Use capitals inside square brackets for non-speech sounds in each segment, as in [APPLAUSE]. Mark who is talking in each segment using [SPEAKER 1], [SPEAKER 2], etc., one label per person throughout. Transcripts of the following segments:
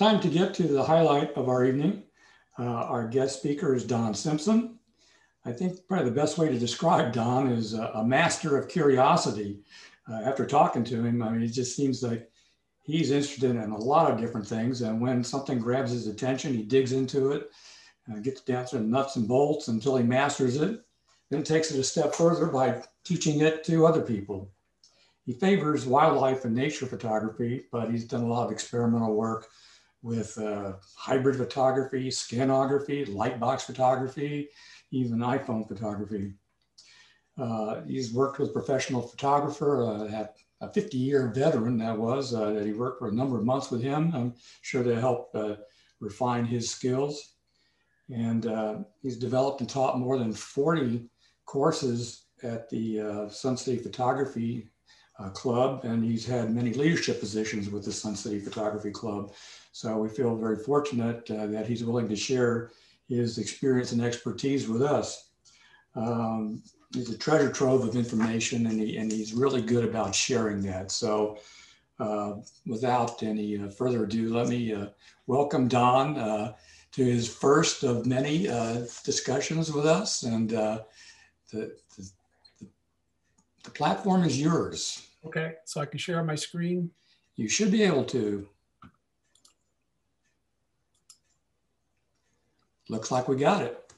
[SPEAKER 1] time to get to the highlight of our evening. Uh, our guest speaker is Don Simpson. I think probably the best way to describe Don is a, a master of curiosity. Uh, after talking to him, I mean, it just seems like he's interested in a lot of different things. And when something grabs his attention, he digs into it, uh, gets down to the nuts and bolts until he masters it, then takes it a step further by teaching it to other people. He favors wildlife and nature photography, but he's done a lot of experimental work with uh, hybrid photography, scanography, lightbox photography, even iPhone photography. Uh, he's worked with professional photographer, uh, a 50 year veteran that was, uh, that he worked for a number of months with him. I'm sure to help uh, refine his skills. And uh, he's developed and taught more than 40 courses at the Sun City Photography Club, and he's had many leadership positions with the Sun City Photography Club. So we feel very fortunate that he's willing to share his experience and expertise with us. Um, he's a treasure trove of information and, he, and he's really good about sharing that. So uh, without any uh, further ado, let me uh, welcome Don uh, to his first of many uh, discussions with us. And uh, the, the, the platform is yours.
[SPEAKER 2] Okay, so I can share my screen.
[SPEAKER 1] You should be able to. Looks like we got it.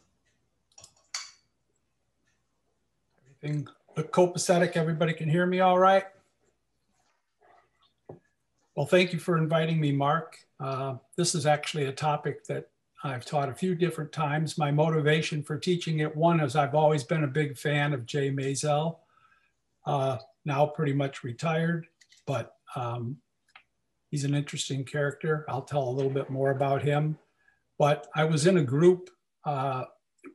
[SPEAKER 2] Everything look copacetic. Everybody can hear me all right? Well, thank you for inviting me, Mark. Uh, this is actually a topic that I've taught a few different times. My motivation for teaching it, one is I've always been a big fan of Jay Maisel, uh, now pretty much retired, but um, he's an interesting character. I'll tell a little bit more about him. But I was in a group uh,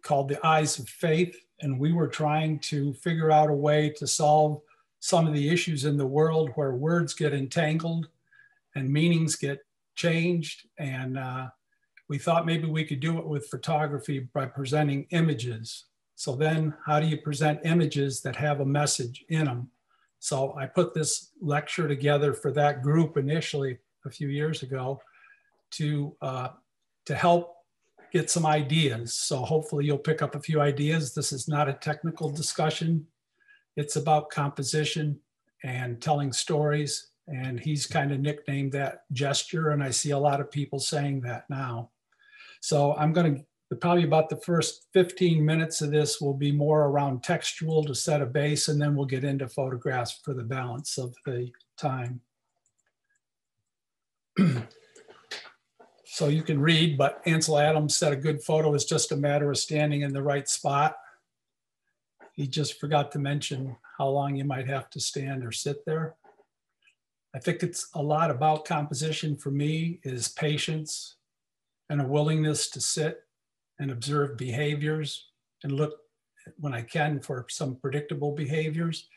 [SPEAKER 2] called the Eyes of Faith, and we were trying to figure out a way to solve some of the issues in the world where words get entangled and meanings get changed. And uh, we thought maybe we could do it with photography by presenting images. So then, how do you present images that have a message in them? So I put this lecture together for that group initially a few years ago to uh, to help get some ideas. So hopefully you'll pick up a few ideas. This is not a technical discussion. It's about composition and telling stories. And he's kind of nicknamed that gesture. And I see a lot of people saying that now. So I'm going to probably about the first 15 minutes of this will be more around textual to set a base, and then we'll get into photographs for the balance of the time. [CLEARS THROAT] So you can read, but Ansel Adams said a good photo is just a matter of standing in the right spot. He just forgot to mention how long you might have to stand or sit there. I think it's a lot about composition for me is patience and a willingness to sit and observe behaviors and look when I can for some predictable behaviors,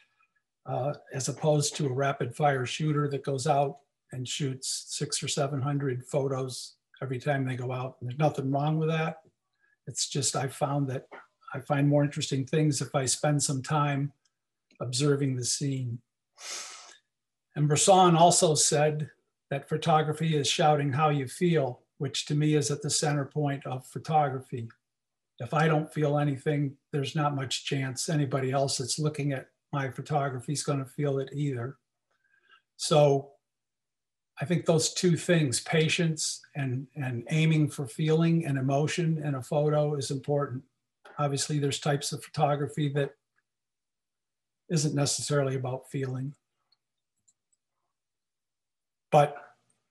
[SPEAKER 2] uh, as opposed to a rapid fire shooter that goes out and shoots six or 700 photos every time they go out. There's nothing wrong with that. It's just I found that I find more interesting things if I spend some time observing the scene. And Bresson also said that photography is shouting how you feel, which to me is at the center point of photography. If I don't feel anything, there's not much chance anybody else that's looking at my photography is going to feel it either. So I think those two things, patience and, and aiming for feeling and emotion in a photo is important. Obviously, there's types of photography that isn't necessarily about feeling. But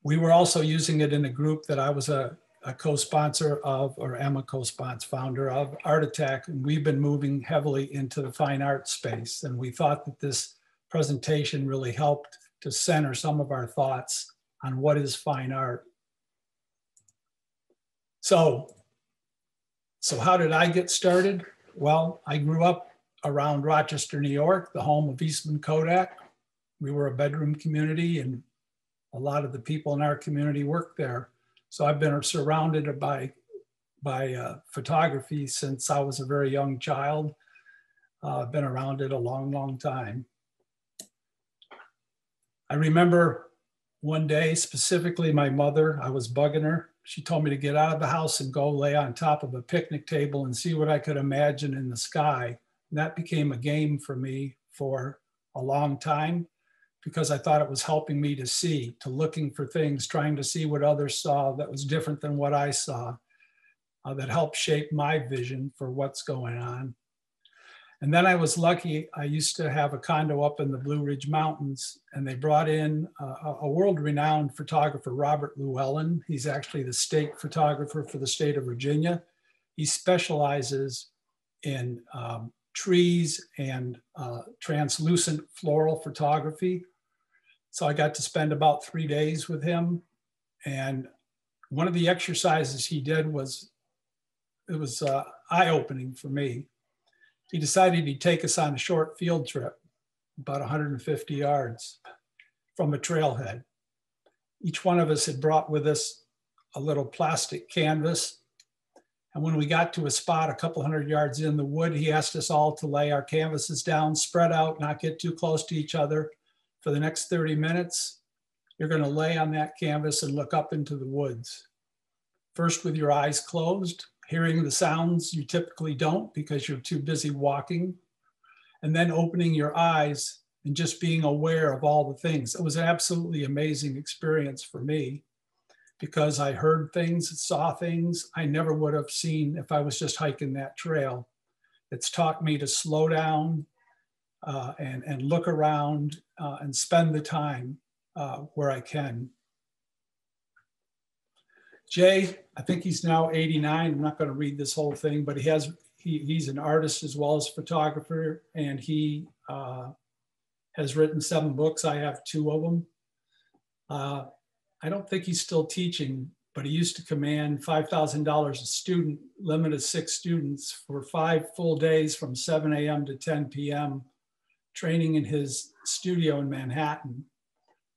[SPEAKER 2] we were also using it in a group that I was a, a co-sponsor of, or am a co-sponsor founder of, Art Attack, and we've been moving heavily into the fine art space. And we thought that this presentation really helped to center some of our thoughts on what is fine art. So, so how did I get started? Well, I grew up around Rochester, New York, the home of Eastman Kodak. We were a bedroom community and a lot of the people in our community worked there. So I've been surrounded by, by uh, photography since I was a very young child. Uh, I've been around it a long, long time. I remember one day, specifically my mother, I was bugging her. She told me to get out of the house and go lay on top of a picnic table and see what I could imagine in the sky. And that became a game for me for a long time because I thought it was helping me to see, to looking for things, trying to see what others saw that was different than what I saw, uh, that helped shape my vision for what's going on. And then I was lucky, I used to have a condo up in the Blue Ridge Mountains, and they brought in uh, a world renowned photographer, Robert Llewellyn. He's actually the state photographer for the state of Virginia. He specializes in um, trees and uh, translucent floral photography. So I got to spend about three days with him. And one of the exercises he did was, it was uh, eye opening for me he decided he'd take us on a short field trip, about 150 yards from a trailhead. Each one of us had brought with us a little plastic canvas. And when we got to a spot a couple hundred yards in the wood, he asked us all to lay our canvases down, spread out, not get too close to each other. For the next 30 minutes, you're going to lay on that canvas and look up into the woods. First, with your eyes closed, hearing the sounds you typically don't because you're too busy walking, and then opening your eyes and just being aware of all the things. It was an absolutely amazing experience for me because I heard things, saw things I never would have seen if I was just hiking that trail. It's taught me to slow down uh, and, and look around uh, and spend the time uh, where I can. Jay, I think he's now 89. I'm not going to read this whole thing, but he has he, he's an artist as well as photographer, and he uh, has written seven books. I have two of them. Uh, I don't think he's still teaching, but he used to command $5,000 a student, limited six students for five full days from 7 a.m. to 10 p.m., training in his studio in Manhattan.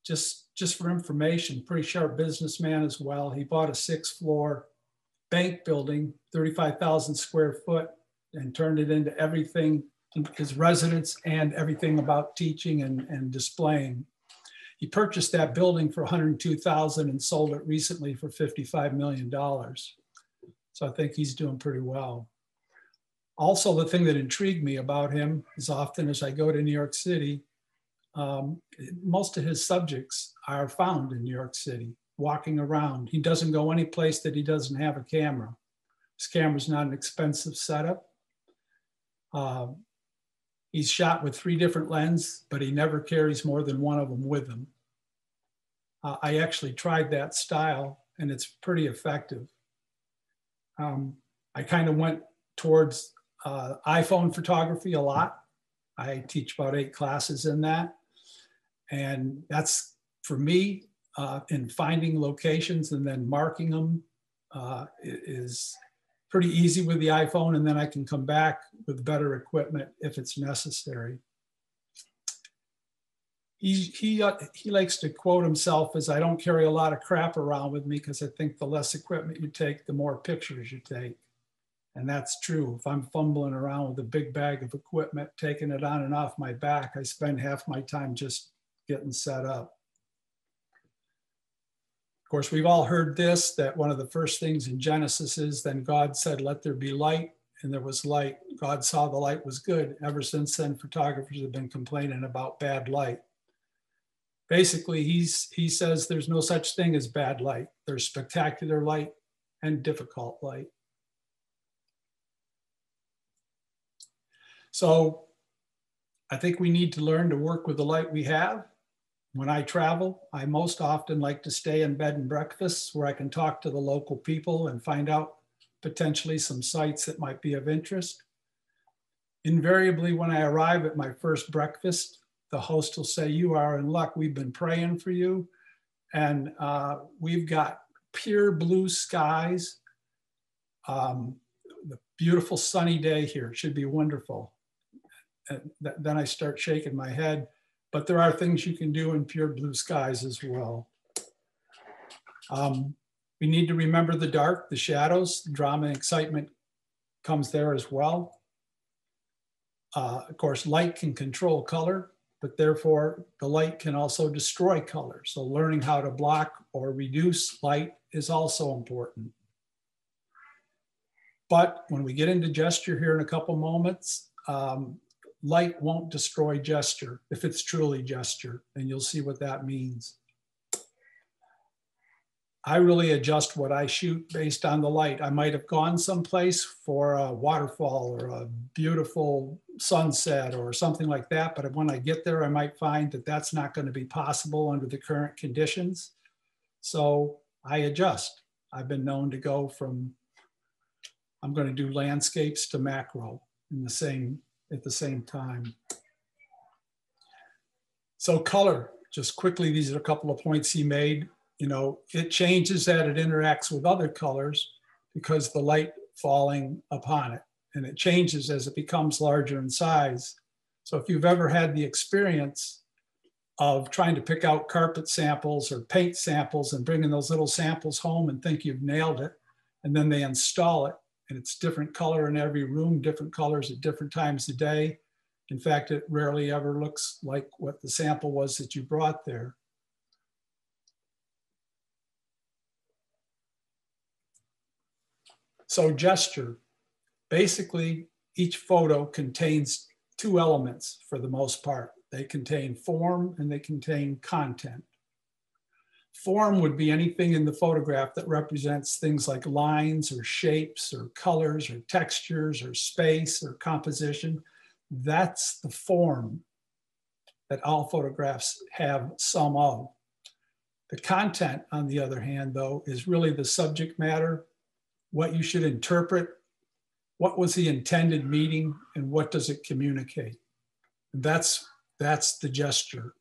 [SPEAKER 2] Just just for information, pretty sharp businessman as well. He bought a six floor bank building, 35,000 square foot, and turned it into everything, his residence and everything about teaching and, and displaying. He purchased that building for 102,000 and sold it recently for 55 million dollars. So I think he's doing pretty well. Also, the thing that intrigued me about him is often as I go to New York City, um, most of his subjects are found in New York City, walking around. He doesn't go any place that he doesn't have a camera. His camera's not an expensive setup. Uh, he's shot with three different lenses, but he never carries more than one of them with him. Uh, I actually tried that style and it's pretty effective. Um, I kind of went towards uh, iPhone photography a lot. I teach about eight classes in that. And that's for me uh, in finding locations and then marking them uh, is pretty easy with the iPhone. And then I can come back with better equipment if it's necessary. He, he, uh, he likes to quote himself as I don't carry a lot of crap around with me because I think the less equipment you take, the more pictures you take. And that's true. If I'm fumbling around with a big bag of equipment, taking it on and off my back, I spend half my time just getting set up. Of course, we've all heard this, that one of the first things in Genesis is then God said, let there be light, and there was light. God saw the light was good. Ever since then, photographers have been complaining about bad light. Basically, he's, he says there's no such thing as bad light. There's spectacular light and difficult light. So I think we need to learn to work with the light we have when I travel, I most often like to stay in bed and breakfasts where I can talk to the local people and find out potentially some sites that might be of interest. Invariably, when I arrive at my first breakfast, the host will say, You are in luck. We've been praying for you. And uh, we've got pure blue skies. Um, the beautiful sunny day here. It should be wonderful. And th- then I start shaking my head but there are things you can do in pure blue skies as well. Um, we need to remember the dark, the shadows, drama and excitement comes there as well. Uh, of course, light can control color. but therefore the light can also destroy color. So learning how to block or reduce light is also important. But when we get into gesture here in a couple moments, um, light won't destroy gesture if it's truly gesture, and you'll see what that means. I really adjust what I shoot based on the light. I might have gone someplace for a waterfall or a beautiful sunset or something like that. But when I get there, I might find that that's not going to be possible under the current conditions. So I adjust. I've been known to go from, I'm going to do landscapes to macro in the same, at the same time. So color, just quickly, these are a couple of points he made you know, it changes that it interacts with other colors because the light falling upon it. And it changes as it becomes larger in size. So if you've ever had the experience of trying to pick out carpet samples or paint samples and bringing those little samples home and think you've nailed it, and then they install it and it's different color in every room, different colors at different times of day. In fact, it rarely ever looks like what the sample was that you brought there. So gesture, basically each photo contains two elements for the most part. They contain form and they contain content. Form would be anything in the photograph that represents things like lines or shapes or colors or textures or space or composition. That's the form that all photographs have some of. The content, on the other hand, though, is really the subject matter what you should interpret, what was the intended meaning, and what does it communicate? That's, that's the gesture.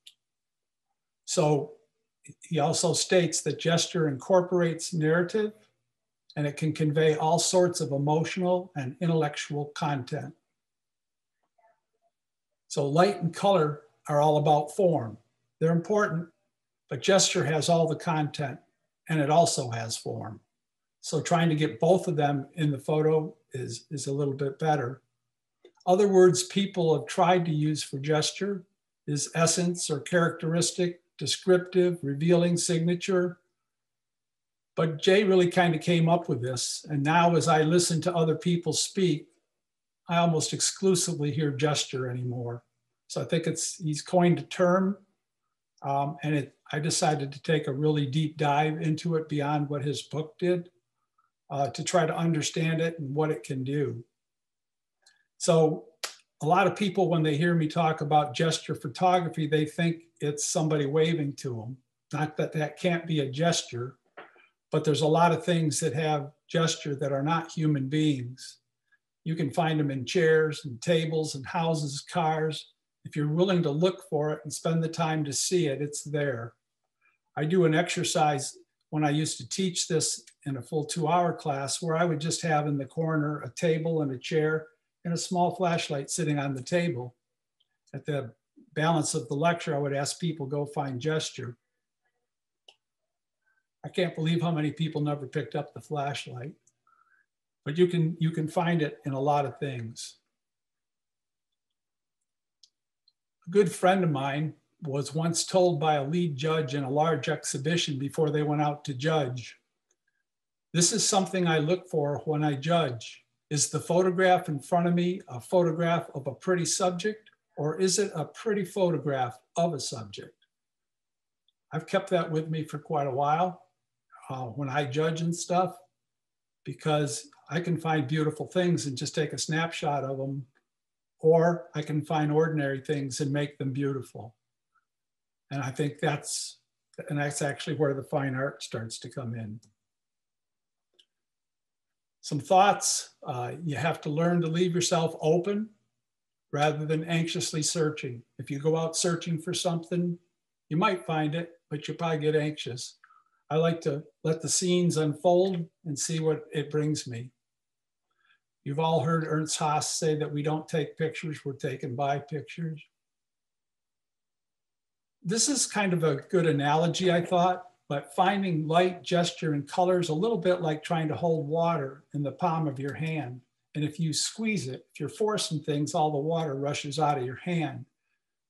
[SPEAKER 2] So he also states that gesture incorporates narrative and it can convey all sorts of emotional and intellectual content. So light and color are all about form. They're important, but gesture has all the content and it also has form. So trying to get both of them in the photo is, is a little bit better. Other words people have tried to use for gesture is essence or characteristic, descriptive, revealing signature. But Jay really kind of came up with this. And now as I listen to other people speak, I almost exclusively hear gesture anymore. So I think it's, he's coined a term um, and it, I decided to take a really deep dive into it beyond what his book did uh, to try to understand it and what it can do. So a lot of people, when they hear me talk about gesture photography, they think it's somebody waving to them. Not that that can't be a gesture, but there's a lot of things that have gesture that are not human beings. You can find them in chairs and tables and houses, cars. If you're willing to look for it and spend the time to see it, it's there. I do an exercise when I used to teach this in a full two hour class where I would just have in the corner a table and a chair and a small flashlight sitting on the table. At the balance of the lecture, I would ask people go find gesture. I can't believe how many people never picked up the flashlight, but you can, you can find it in a lot of things. A good friend of mine was once told by a lead judge in a large exhibition before they went out to judge. This is something I look for when I judge. Is the photograph in front of me a photograph of a pretty subject or is it a pretty photograph of a subject? I've kept that with me for quite a while uh, when I judge and stuff because I can find beautiful things and just take a snapshot of them or I can find ordinary things and make them beautiful. And I think that's, and that's actually where the fine art starts to come in. Some thoughts, uh, you have to learn to leave yourself open rather than anxiously searching. If you go out searching for something, you might find it, but you'll probably get anxious. I like to let the scenes unfold and see what it brings me. You've all heard Ernst Haas say that we don't take pictures, we're taken by pictures this is kind of a good analogy, I thought, but finding light, gesture, and colors a little bit like trying to hold water in the palm of your hand. And if you squeeze it, if you're forcing things, all the water rushes out of your hand.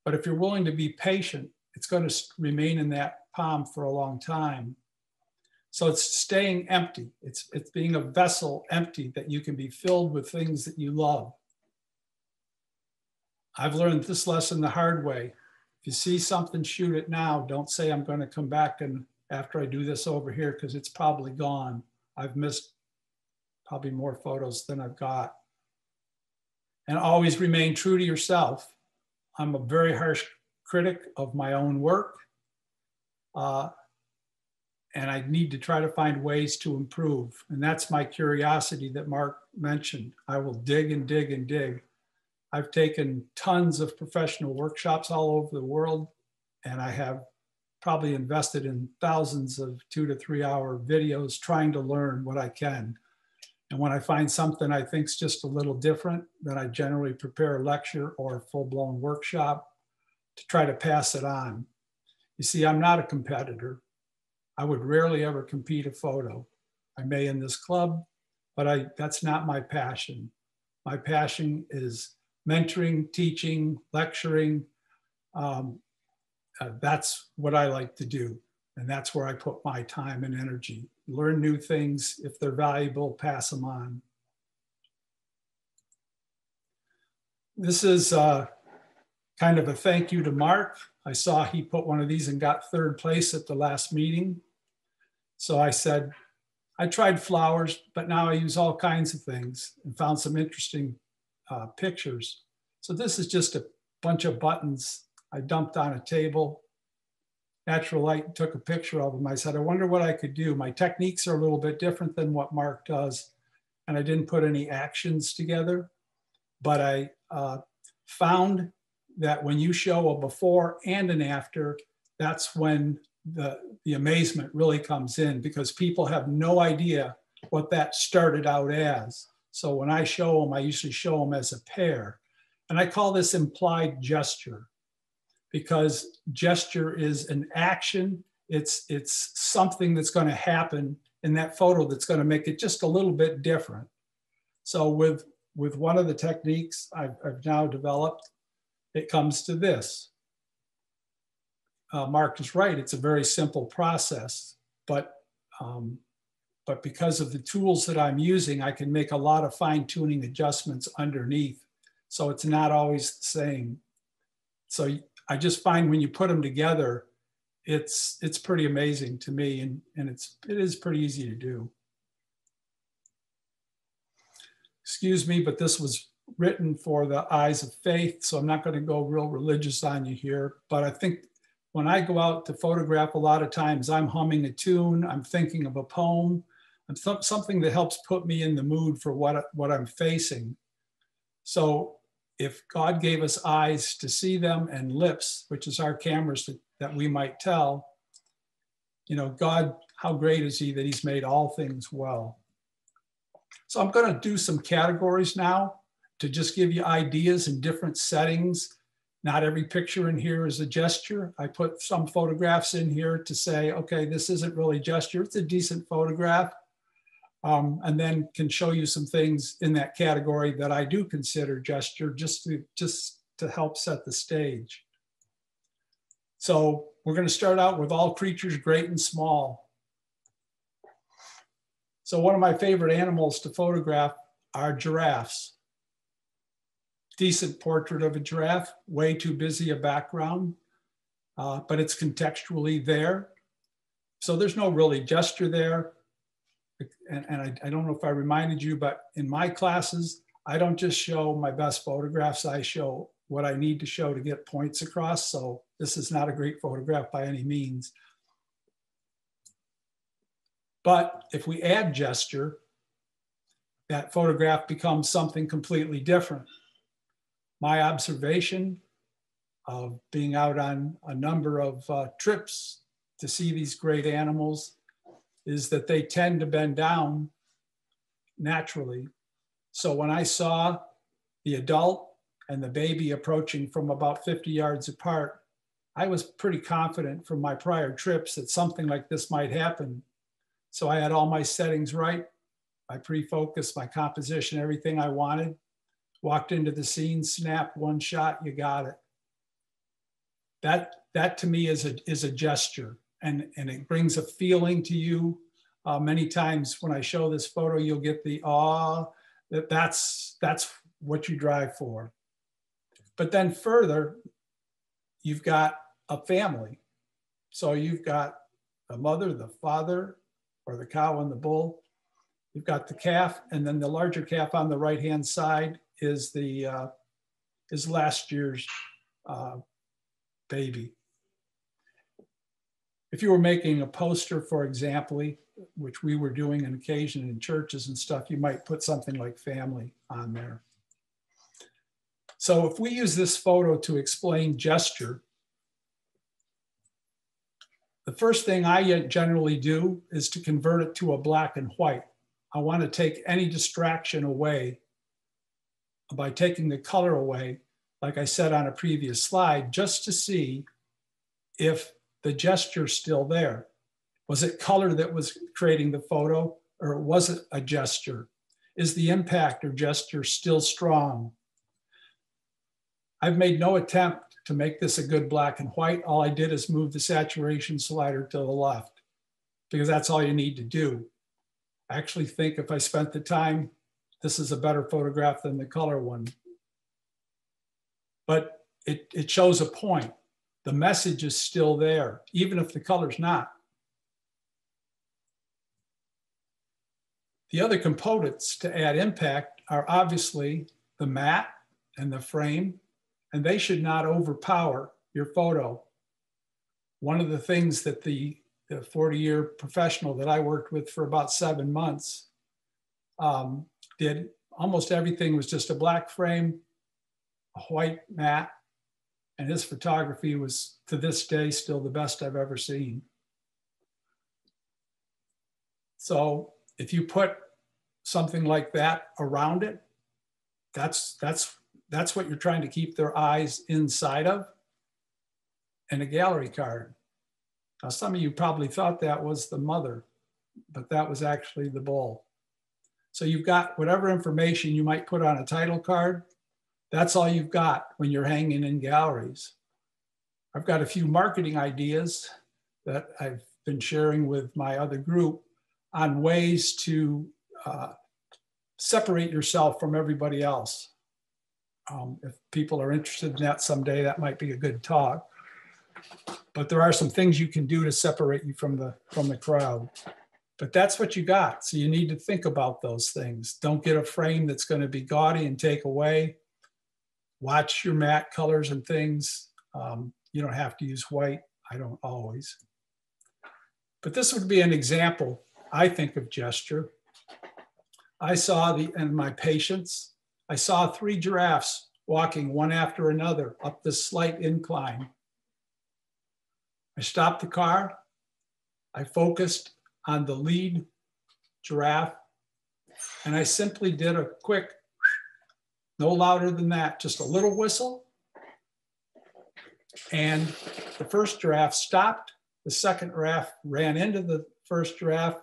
[SPEAKER 2] But if you're willing to be patient, it's going to remain in that palm for a long time. So it's staying empty. It's, it's being a vessel empty that you can be filled with things that you love. I've learned this lesson the hard way. If you see something, shoot it now. Don't say I'm going to come back and after I do this over here because it's probably gone. I've missed probably more photos than I've got. And always remain true to yourself. I'm a very harsh critic of my own work. Uh, and I need to try to find ways to improve. And that's my curiosity that Mark mentioned. I will dig and dig and dig. I've taken tons of professional workshops all over the world, and I have probably invested in thousands of two to three hour videos trying to learn what I can. And when I find something I think is just a little different, then I generally prepare a lecture or a full blown workshop to try to pass it on. You see, I'm not a competitor. I would rarely ever compete a photo. I may in this club, but I, that's not my passion. My passion is mentoring, teaching, lecturing. Um, uh, that's what I like to do. And that's where I put my time and energy. Learn new things. If they're valuable, pass them on. This is uh, kind of a thank you to Mark. I saw he put one of these and got third place at the last meeting. So I said, I tried flowers, but now I use all kinds of things and found some interesting uh, pictures. So this is just a bunch of buttons I dumped on a table. Natural Light took a picture of them. I said, I wonder what I could do. My techniques are a little bit different than what Mark does. And I didn't put any actions together, but I uh, found that when you show a before and an after, that's when the, the amazement really comes in because people have no idea what that started out as. So when I show them, I usually show them as a pair. And I call this implied gesture because gesture is an action. It's, it's something that's going to happen in that photo that's going to make it just a little bit different. So with, with one of the techniques I've, I've now developed, it comes to this uh, Mark is right. It's a very simple process, but um, but because of the tools that I'm using, I can make a lot of fine tuning adjustments underneath. So it's not always the same. So I just find when you put them together, it's it's pretty amazing to me, and and it's it is pretty easy to do. Excuse me, but this was written for the eyes of faith, so I'm not going to go real religious on you here. But I think when I go out to photograph, a lot of times I'm humming a tune, I'm thinking of a poem, and th- something that helps put me in the mood for what, what I'm facing. So if God gave us eyes to see them and lips, which is our cameras to, that we might tell, you know, God, how great is He that He's made all things well. So I'm going to do some categories now to just give you ideas in different settings not every picture in here is a gesture. I put some photographs in here to say, okay, this isn't really gesture. It's a decent photograph. Um, and then can show you some things in that category that I do consider gesture just to, just to help set the stage. So we're going to start out with all creatures great and small. So one of my favorite animals to photograph are giraffes decent portrait of a giraffe, way too busy a background, uh, but it's contextually there. So there's no really gesture there. And, and I, I don't know if I reminded you, but in my classes, I don't just show my best photographs, I show what I need to show to get points across. So this is not a great photograph by any means. But if we add gesture, that photograph becomes something completely different my observation of being out on a number of uh, trips to see these great animals is that they tend to bend down naturally. So when I saw the adult and the baby approaching from about 50 yards apart, I was pretty confident from my prior trips that something like this might happen. So I had all my settings right, my pre-focus, my composition, everything I wanted walked into the scene, snapped one shot, you got it. that that to me is a is a gesture and and it brings a feeling to you. Uh, many times when i show this photo you'll get the awe that that's that's what you drive for. But then further you've got a family. So you've got the mother the father or the cow and the bull. You've got the calf and then the larger calf on the right hand side is the uh, is last year's uh, baby if you were making a poster, for example, which we were doing on occasion in churches and stuff, you might put something like family on there. So if we use this photo to explain gesture, the first thing I generally do is to convert it to a black and white. I want to take any distraction away by taking the color away, like I said on a previous slide, just to see if the gesture still there? Was it color that was creating the photo or was it a gesture? Is the impact or gesture still strong? I've made no attempt to make this a good black and white. All I did is move the saturation slider to the left because that's all you need to do. I actually think if I spent the time, this is a better photograph than the color one. But it, it shows a point the message is still there, even if the color's not. The other components to add impact are obviously the mat and the frame, and they should not overpower your photo. One of the things that the, the 40 year professional that I worked with for about seven months um, did, almost everything was just a black frame, a white mat, and his photography was to this day still the best I've ever seen. So if you put something like that around it, that's that's that's what you're trying to keep their eyes inside of. And a gallery card. Now, some of you probably thought that was the mother, but that was actually the bull. So you've got whatever information you might put on a title card, that's all you've got when you're hanging in galleries. I've got a few marketing ideas that I've been sharing with my other group on ways to uh, separate yourself from everybody else. Um, if people are interested in that someday, that might be a good talk. But there are some things you can do to separate you from the from the crowd. But that's what you got. So you need to think about those things. Don't get a frame that's going to be gaudy and take away watch your mat colors and things. Um, you don't have to use white. I don't always. But this would be an example, I think, of gesture. I saw the, and my patients, I saw three giraffes walking one after another up this slight incline. I stopped the car. I focused on the lead giraffe, and I simply did a quick no louder than that, just a little whistle. And the first giraffe stopped. The second giraffe ran into the first giraffe.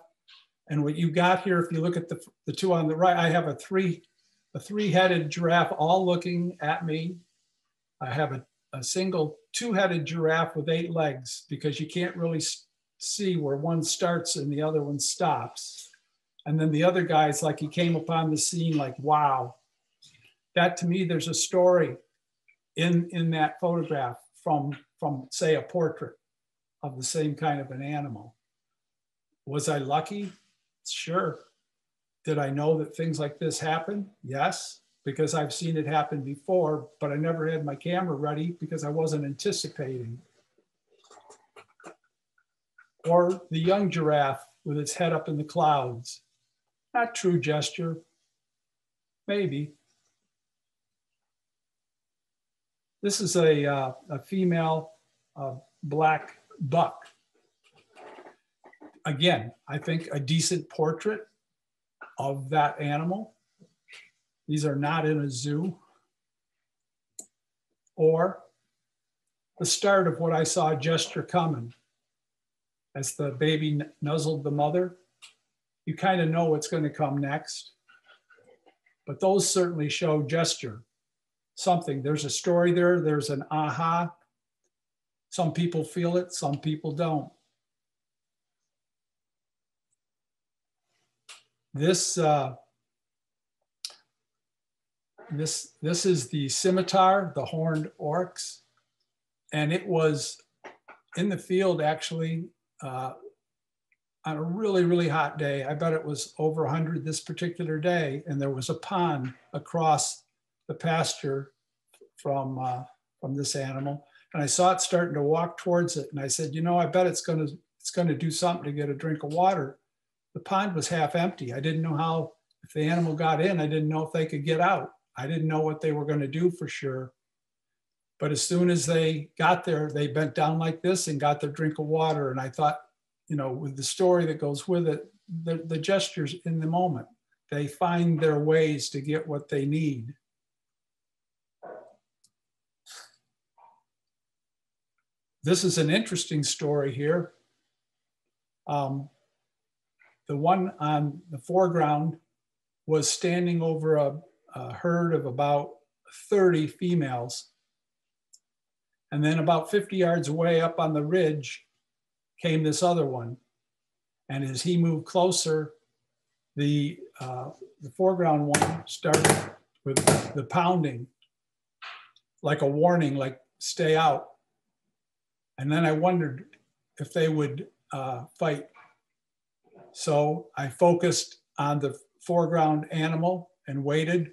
[SPEAKER 2] And what you got here, if you look at the, the two on the right, I have a three, a three-headed giraffe all looking at me. I have a, a single two-headed giraffe with eight legs because you can't really see where one starts and the other one stops. And then the other guy's like he came upon the scene like, wow, that to me, there's a story in, in that photograph from, from, say, a portrait of the same kind of an animal. Was I lucky? Sure. Did I know that things like this happen? Yes, because I've seen it happen before, but I never had my camera ready because I wasn't anticipating. Or the young giraffe with its head up in the clouds. Not true gesture, maybe, This is a, uh, a female uh, black buck. Again, I think a decent portrait of that animal. These are not in a zoo. Or the start of what I saw gesture coming. As the baby nuzzled the mother, you kind of know what's going to come next. But those certainly show gesture something. There's a story there, there's an aha. Some people feel it, some people don't. This uh, this this is the scimitar, the horned oryx, and it was in the field actually uh, on a really really hot day. I bet it was over 100 this particular day, and there was a pond across the pasture from uh, from this animal, and I saw it starting to walk towards it, and I said, you know, I bet it's going to it's going to do something to get a drink of water. The pond was half empty. I didn't know how if the animal got in, I didn't know if they could get out. I didn't know what they were going to do for sure. But as soon as they got there, they bent down like this and got their drink of water. And I thought, you know, with the story that goes with it, the, the gestures in the moment, they find their ways to get what they need. This is an interesting story here. Um, the one on the foreground was standing over a, a herd of about 30 females. And then about 50 yards away up on the ridge came this other one. And as he moved closer, the, uh, the foreground one started with the pounding, like a warning, like stay out. And then I wondered if they would uh, fight. So I focused on the foreground animal and waited.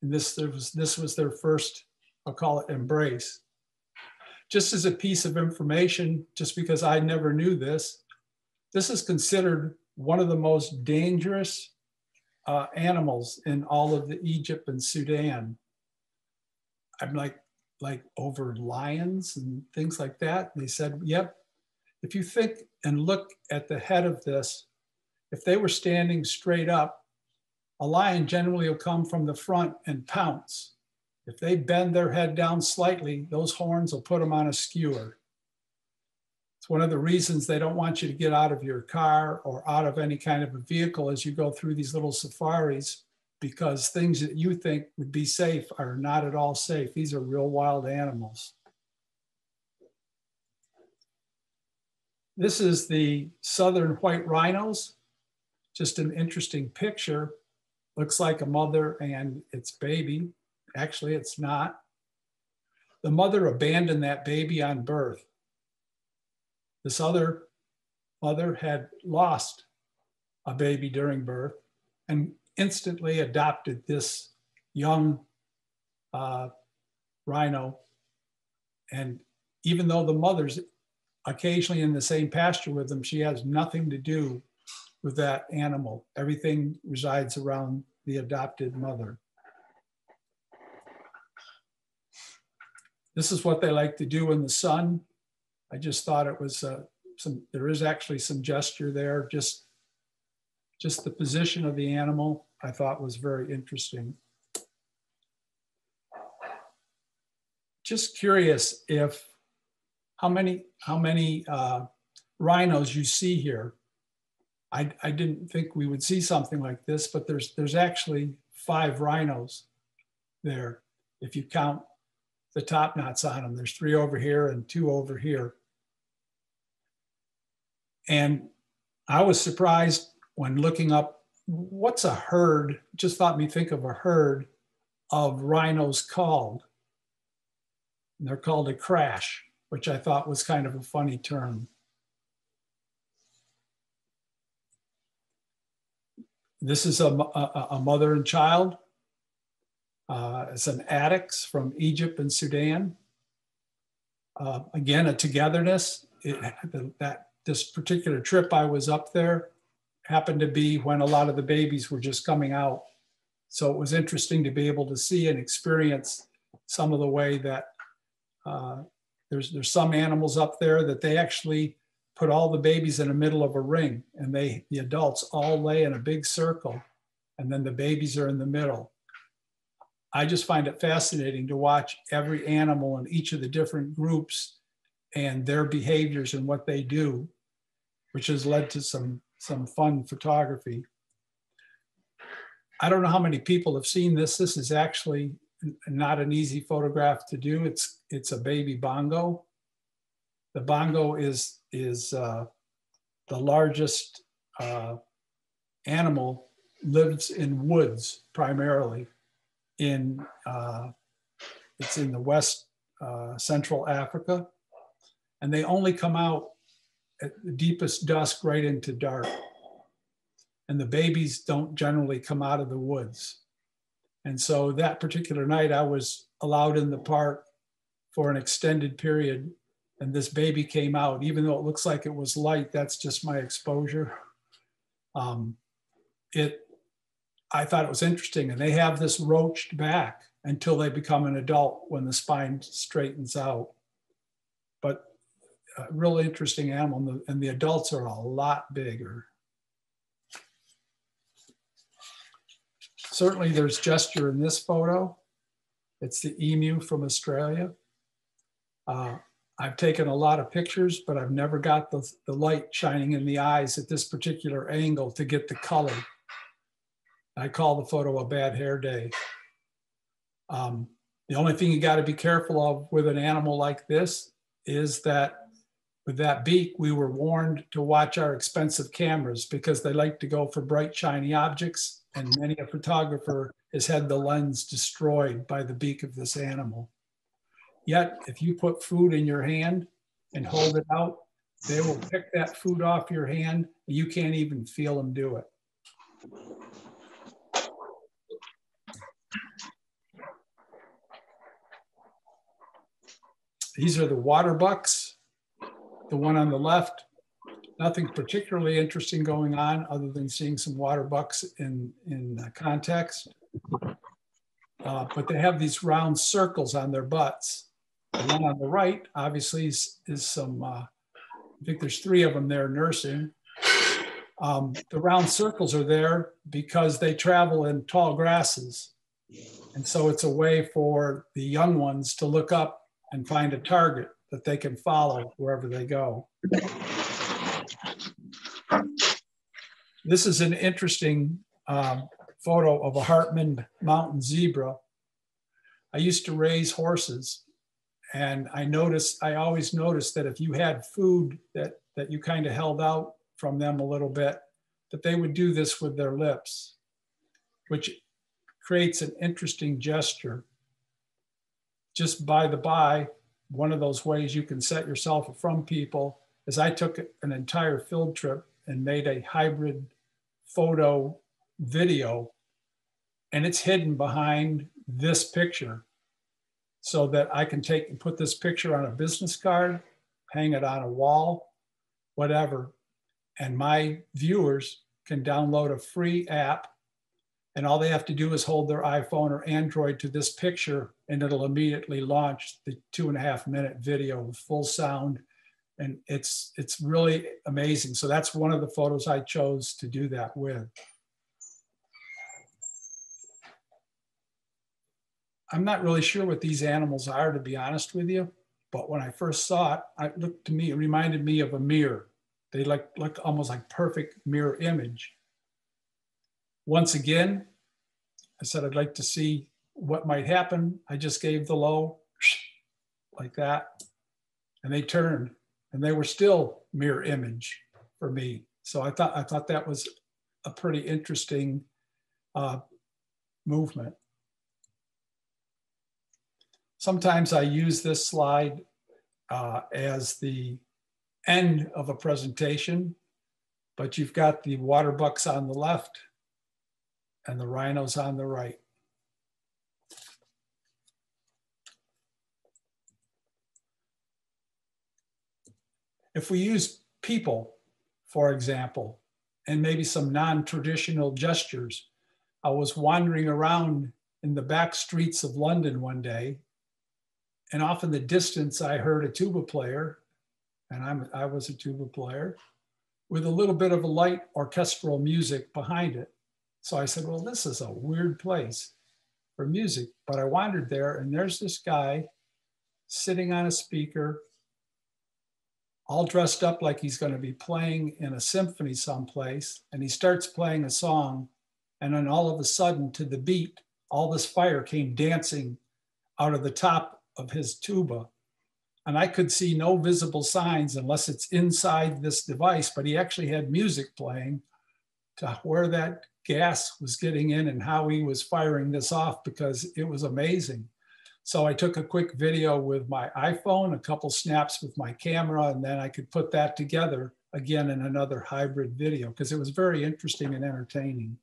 [SPEAKER 2] And this, was, this was their first, I'll call it embrace. Just as a piece of information, just because I never knew this, this is considered one of the most dangerous uh, animals in all of the Egypt and Sudan. I'm like, like over lions and things like that. They said, yep, if you think and look at the head of this, if they were standing straight up, a lion generally will come from the front and pounce. If they bend their head down slightly, those horns will put them on a skewer. It's one of the reasons they don't want you to get out of your car or out of any kind of a vehicle as you go through these little safaris, because things that you think would be safe are not at all safe. These are real wild animals. This is the southern white rhinos. Just an interesting picture looks like a mother and its baby. Actually, it's not. The mother abandoned that baby on birth. This other mother had lost a baby during birth and instantly adopted this young uh, rhino. And even though the mother's occasionally in the same pasture with them, she has nothing to do with that animal. Everything resides around the adopted mother. This is what they like to do in the sun. I just thought it was uh, some, there is actually some gesture there. Just, just the position of the animal I thought was very interesting. Just curious if, how many, how many uh, rhinos you see here I, I didn't think we would see something like this, but there's, there's actually five rhinos there. If you count the top knots on them, there's three over here and two over here. And I was surprised when looking up what's a herd, just thought me think of a herd of rhinos called. And they're called a crash, which I thought was kind of a funny term. This is a, a, a mother and child. Uh, it's an addax from Egypt and Sudan. Uh, again, a togetherness. It, that this particular trip I was up there happened to be when a lot of the babies were just coming out. So it was interesting to be able to see and experience some of the way that uh, there's there's some animals up there that they actually put all the babies in the middle of a ring and they the adults all lay in a big circle and then the babies are in the middle i just find it fascinating to watch every animal in each of the different groups and their behaviors and what they do which has led to some some fun photography. I don't know how many people have seen this. This is actually not an easy photograph to do. It's it's a baby bongo. The bongo is, is uh, the largest uh, animal, lives in woods primarily. In uh, it's in the west uh, central Africa, and they only come out deepest dusk right into dark. And the babies don't generally come out of the woods. And so that particular night, I was allowed in the park for an extended period. And this baby came out, even though it looks like it was light, that's just my exposure. Um, it, I thought it was interesting. And they have this roached back until they become an adult when the spine straightens out. A interesting animal, and the, and the adults are a lot bigger. Certainly there's gesture in this photo. It's the emu from Australia. Uh, I've taken a lot of pictures, but I've never got the, the light shining in the eyes at this particular angle to get the color. I call the photo a bad hair day. Um, the only thing you got to be careful of with an animal like this is that with that beak, we were warned to watch our expensive cameras because they like to go for bright, shiny objects. And many a photographer has had the lens destroyed by the beak of this animal. Yet, if you put food in your hand and hold it out, they will pick that food off your hand. And You can't even feel them do it. These are the water bucks. The one on the left, nothing particularly interesting going on other than seeing some water bucks in, in context. Uh, but they have these round circles on their butts. The one on the right, obviously, is, is some, uh, I think there's three of them there nursing. Um, the round circles are there because they travel in tall grasses. And so it's a way for the young ones to look up and find a target that they can follow wherever they go. This is an interesting um, photo of a Hartmann mountain zebra. I used to raise horses and I noticed, I always noticed that if you had food that, that you kind of held out from them a little bit, that they would do this with their lips, which creates an interesting gesture just by the by, one of those ways you can set yourself from people is I took an entire field trip and made a hybrid photo video and it's hidden behind this picture so that I can take and put this picture on a business card, hang it on a wall, whatever. And my viewers can download a free app and all they have to do is hold their iPhone or Android to this picture and it'll immediately launch the two and a half minute video with full sound. And it's, it's really amazing. So that's one of the photos I chose to do that with. I'm not really sure what these animals are, to be honest with you. But when I first saw it, it looked to me, it reminded me of a mirror. They like look almost like perfect mirror image. Once again, I said I'd like to see what might happen. I just gave the low [SNIFFS] like that, and they turned, and they were still mirror image for me. So I thought I thought that was a pretty interesting uh, movement. Sometimes I use this slide uh, as the end of a presentation, but you've got the water bucks on the left and the rhinos on the right. If we use people, for example, and maybe some non-traditional gestures, I was wandering around in the back streets of London one day, and off in the distance, I heard a tuba player, and I'm, I was a tuba player, with a little bit of a light orchestral music behind it. So I said, well, this is a weird place for music. But I wandered there and there's this guy sitting on a speaker, all dressed up like he's going to be playing in a symphony someplace. And he starts playing a song. And then all of a sudden, to the beat, all this fire came dancing out of the top of his tuba. and I could see no visible signs unless it's inside this device, but he actually had music playing to where that gas was getting in and how he was firing this off because it was amazing. So I took a quick video with my iPhone, a couple snaps with my camera, and then I could put that together again in another hybrid video because it was very interesting and entertaining.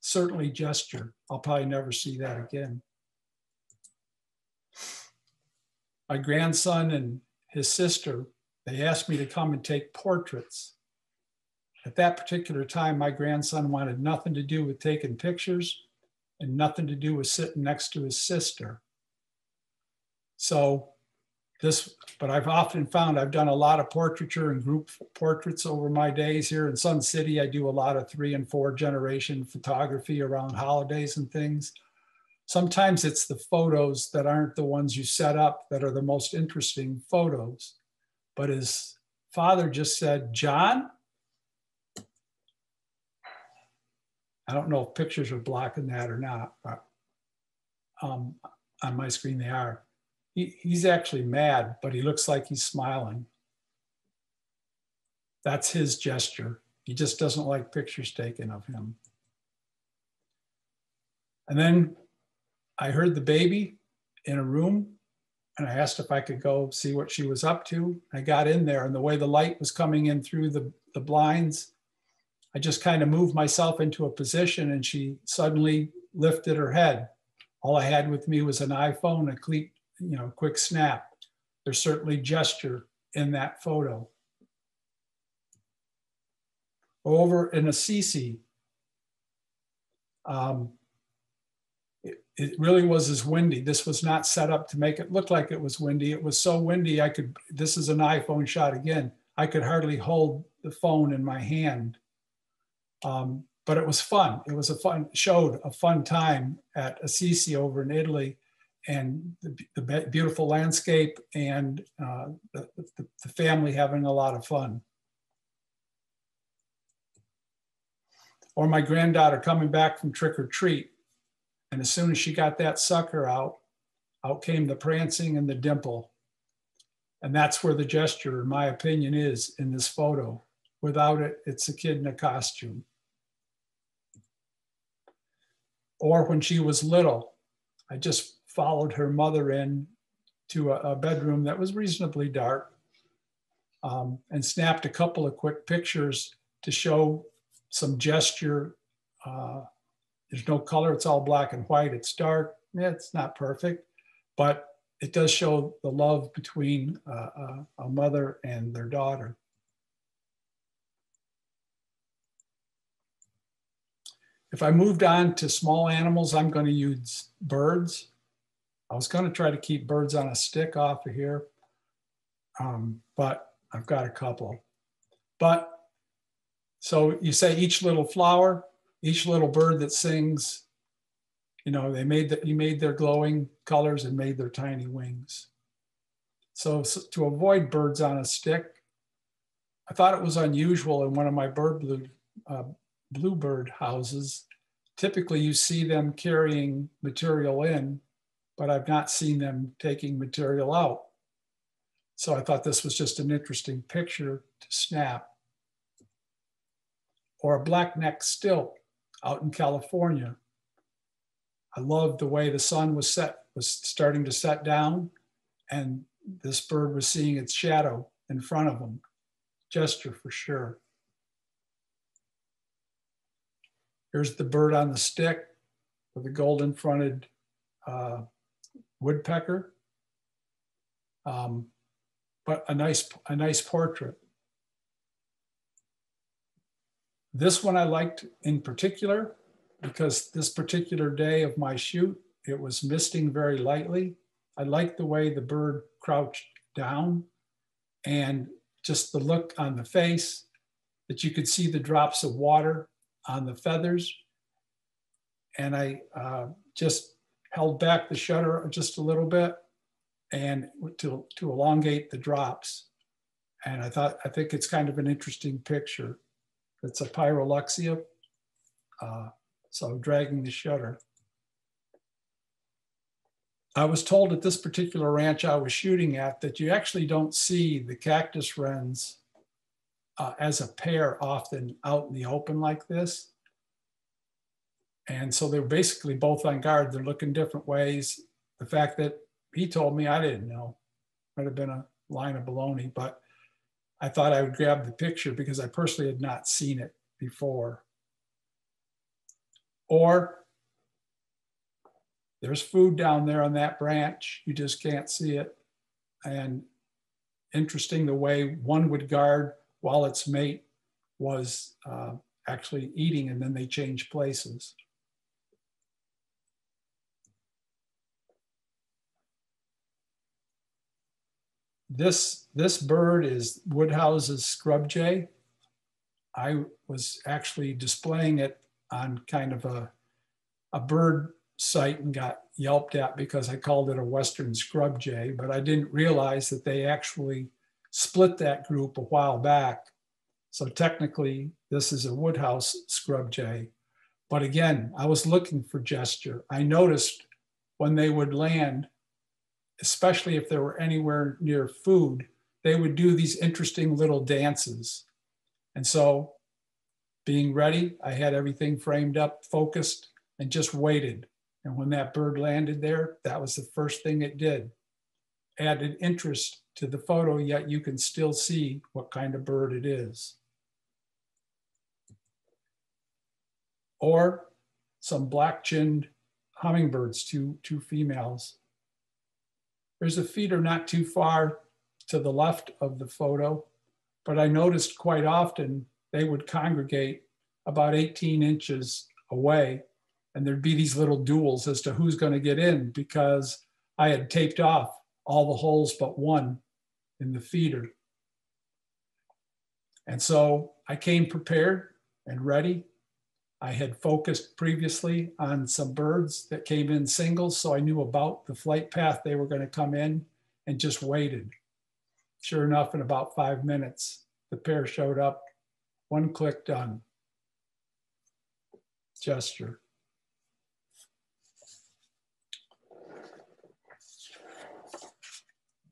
[SPEAKER 2] Certainly gesture. I'll probably never see that again. My grandson and his sister, they asked me to come and take portraits. At that particular time, my grandson wanted nothing to do with taking pictures and nothing to do with sitting next to his sister. So this, but I've often found I've done a lot of portraiture and group portraits over my days here in Sun City. I do a lot of three and four generation photography around holidays and things. Sometimes it's the photos that aren't the ones you set up that are the most interesting photos. But his father just said, John, I don't know if pictures are blocking that or not, but um, on my screen they are he, he's actually mad, but he looks like he's smiling. That's his gesture. He just doesn't like pictures taken of him. And then I heard the baby in a room and I asked if I could go see what she was up to. I got in there and the way the light was coming in through the, the blinds, I just kind of moved myself into a position and she suddenly lifted her head. All I had with me was an iPhone, a cle- you know, quick snap. There's certainly gesture in that photo. Over in Assisi, um, it, it really was as windy. This was not set up to make it look like it was windy. It was so windy, I could, this is an iPhone shot again. I could hardly hold the phone in my hand. Um, but it was fun. It was a fun, showed a fun time at Assisi over in Italy and the, the beautiful landscape and uh, the, the, the family having a lot of fun. Or my granddaughter coming back from trick or treat. And as soon as she got that sucker out, out came the prancing and the dimple. And that's where the gesture, in my opinion, is in this photo. Without it, it's a kid in a costume. Or when she was little, I just followed her mother in to a, a bedroom that was reasonably dark um, and snapped a couple of quick pictures to show some gesture. Uh, there's no color, it's all black and white, it's dark. Yeah, it's not perfect, but it does show the love between uh, uh a mother and their daughter. If I moved on to small animals, I'm going to use birds. I was going to try to keep birds on a stick off of here, um, but I've got a couple. But so you say each little flower, each little bird that sings, you know, they made that you made their glowing colors and made their tiny wings. So, so to avoid birds on a stick, I thought it was unusual in one of my bird blue, uh, bluebird houses. Typically, you see them carrying material in but I've not seen them taking material out. So I thought this was just an interesting picture to snap. Or a black-necked stilt out in California. I loved the way the sun was set, was starting to set down and this bird was seeing its shadow in front of him. Gesture for sure. Here's the bird on the stick with the golden fronted uh, woodpecker, um, but a nice, a nice portrait. This one I liked in particular because this particular day of my shoot, it was misting very lightly. I liked the way the bird crouched down and just the look on the face that you could see the drops of water on the feathers. And I uh, just held back the shutter just a little bit and to, to elongate the drops. And I thought, I think it's kind of an interesting picture. It's a pyrrhuloxia. Uh, so dragging the shutter. I was told at this particular ranch I was shooting at that you actually don't see the cactus wrens uh, as a pair often out in the open like this. And so they're basically both on guard. They're looking different ways. The fact that he told me I didn't know might have been a line of baloney, but I thought I would grab the picture because I personally had not seen it before. Or there's food down there on that branch. You just can't see it. And interesting the way one would guard while its mate was uh, actually eating and then they changed places. This, this bird is Woodhouse's scrub jay. I was actually displaying it on kind of a, a bird site and got yelped at because I called it a Western scrub jay, but I didn't realize that they actually split that group a while back. So technically, this is a Woodhouse scrub jay. But again, I was looking for gesture. I noticed when they would land, especially if they were anywhere near food, they would do these interesting little dances. And so, being ready, I had everything framed up, focused, and just waited. And when that bird landed there, that was the first thing it did. Added interest to the photo, yet you can still see what kind of bird it is. Or some black-chinned hummingbirds, two, two females. There's a feeder not too far to the left of the photo, but I noticed quite often they would congregate about 18 inches away and there'd be these little duels as to who's going to get in because I had taped off all the holes but one in the feeder. And so I came prepared and ready. I had focused previously on some birds that came in singles, so I knew about the flight path they were going to come in and just waited. Sure enough, in about five minutes, the pair showed up, one click done. Gesture.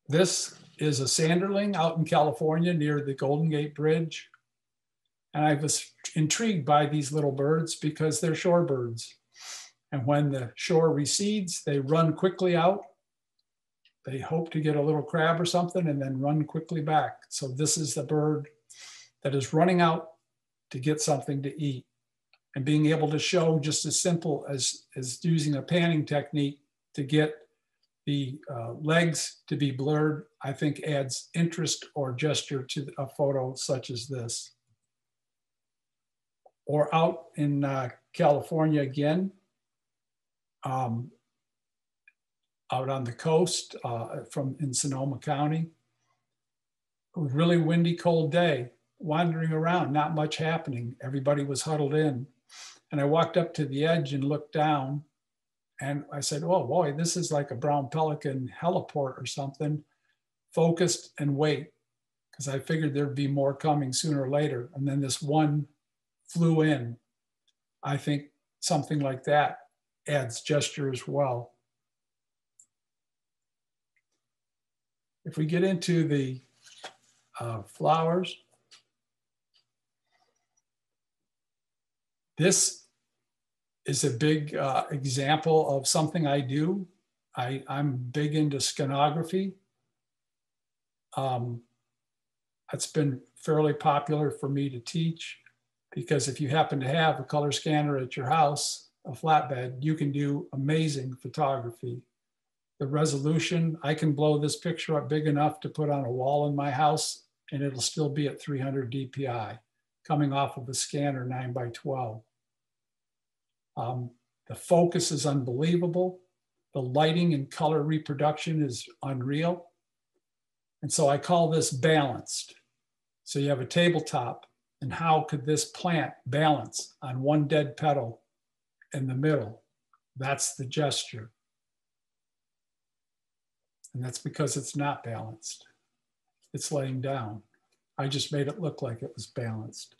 [SPEAKER 2] This is a sanderling out in California near the Golden Gate Bridge. And I was intrigued by these little birds because they're shorebirds. And when the shore recedes, they run quickly out. They hope to get a little crab or something and then run quickly back. So this is the bird that is running out to get something to eat and being able to show just as simple as, as using a panning technique to get the uh, legs to be blurred, I think adds interest or gesture to a photo such as this. Or out in uh, California again, um, out on the coast uh, from in Sonoma County. It was really windy, cold day, wandering around, not much happening. Everybody was huddled in. And I walked up to the edge and looked down and I said, oh boy, this is like a brown pelican heliport or something. Focused and wait, because I figured there'd be more coming sooner or later. And then this one flew in. I think something like that adds gesture as well. If we get into the uh, flowers, this is a big uh, example of something I do. I, I'm big into scanography. Um, that's been fairly popular for me to teach because if you happen to have a color scanner at your house, a flatbed, you can do amazing photography. The resolution, I can blow this picture up big enough to put on a wall in my house and it'll still be at 300 DPI coming off of a scanner 9 by 12. Um, the focus is unbelievable. The lighting and color reproduction is unreal. And so I call this balanced. So you have a tabletop and how could this plant balance on one dead petal in the middle? That's the gesture. And that's because it's not balanced. It's laying down. I just made it look like it was balanced.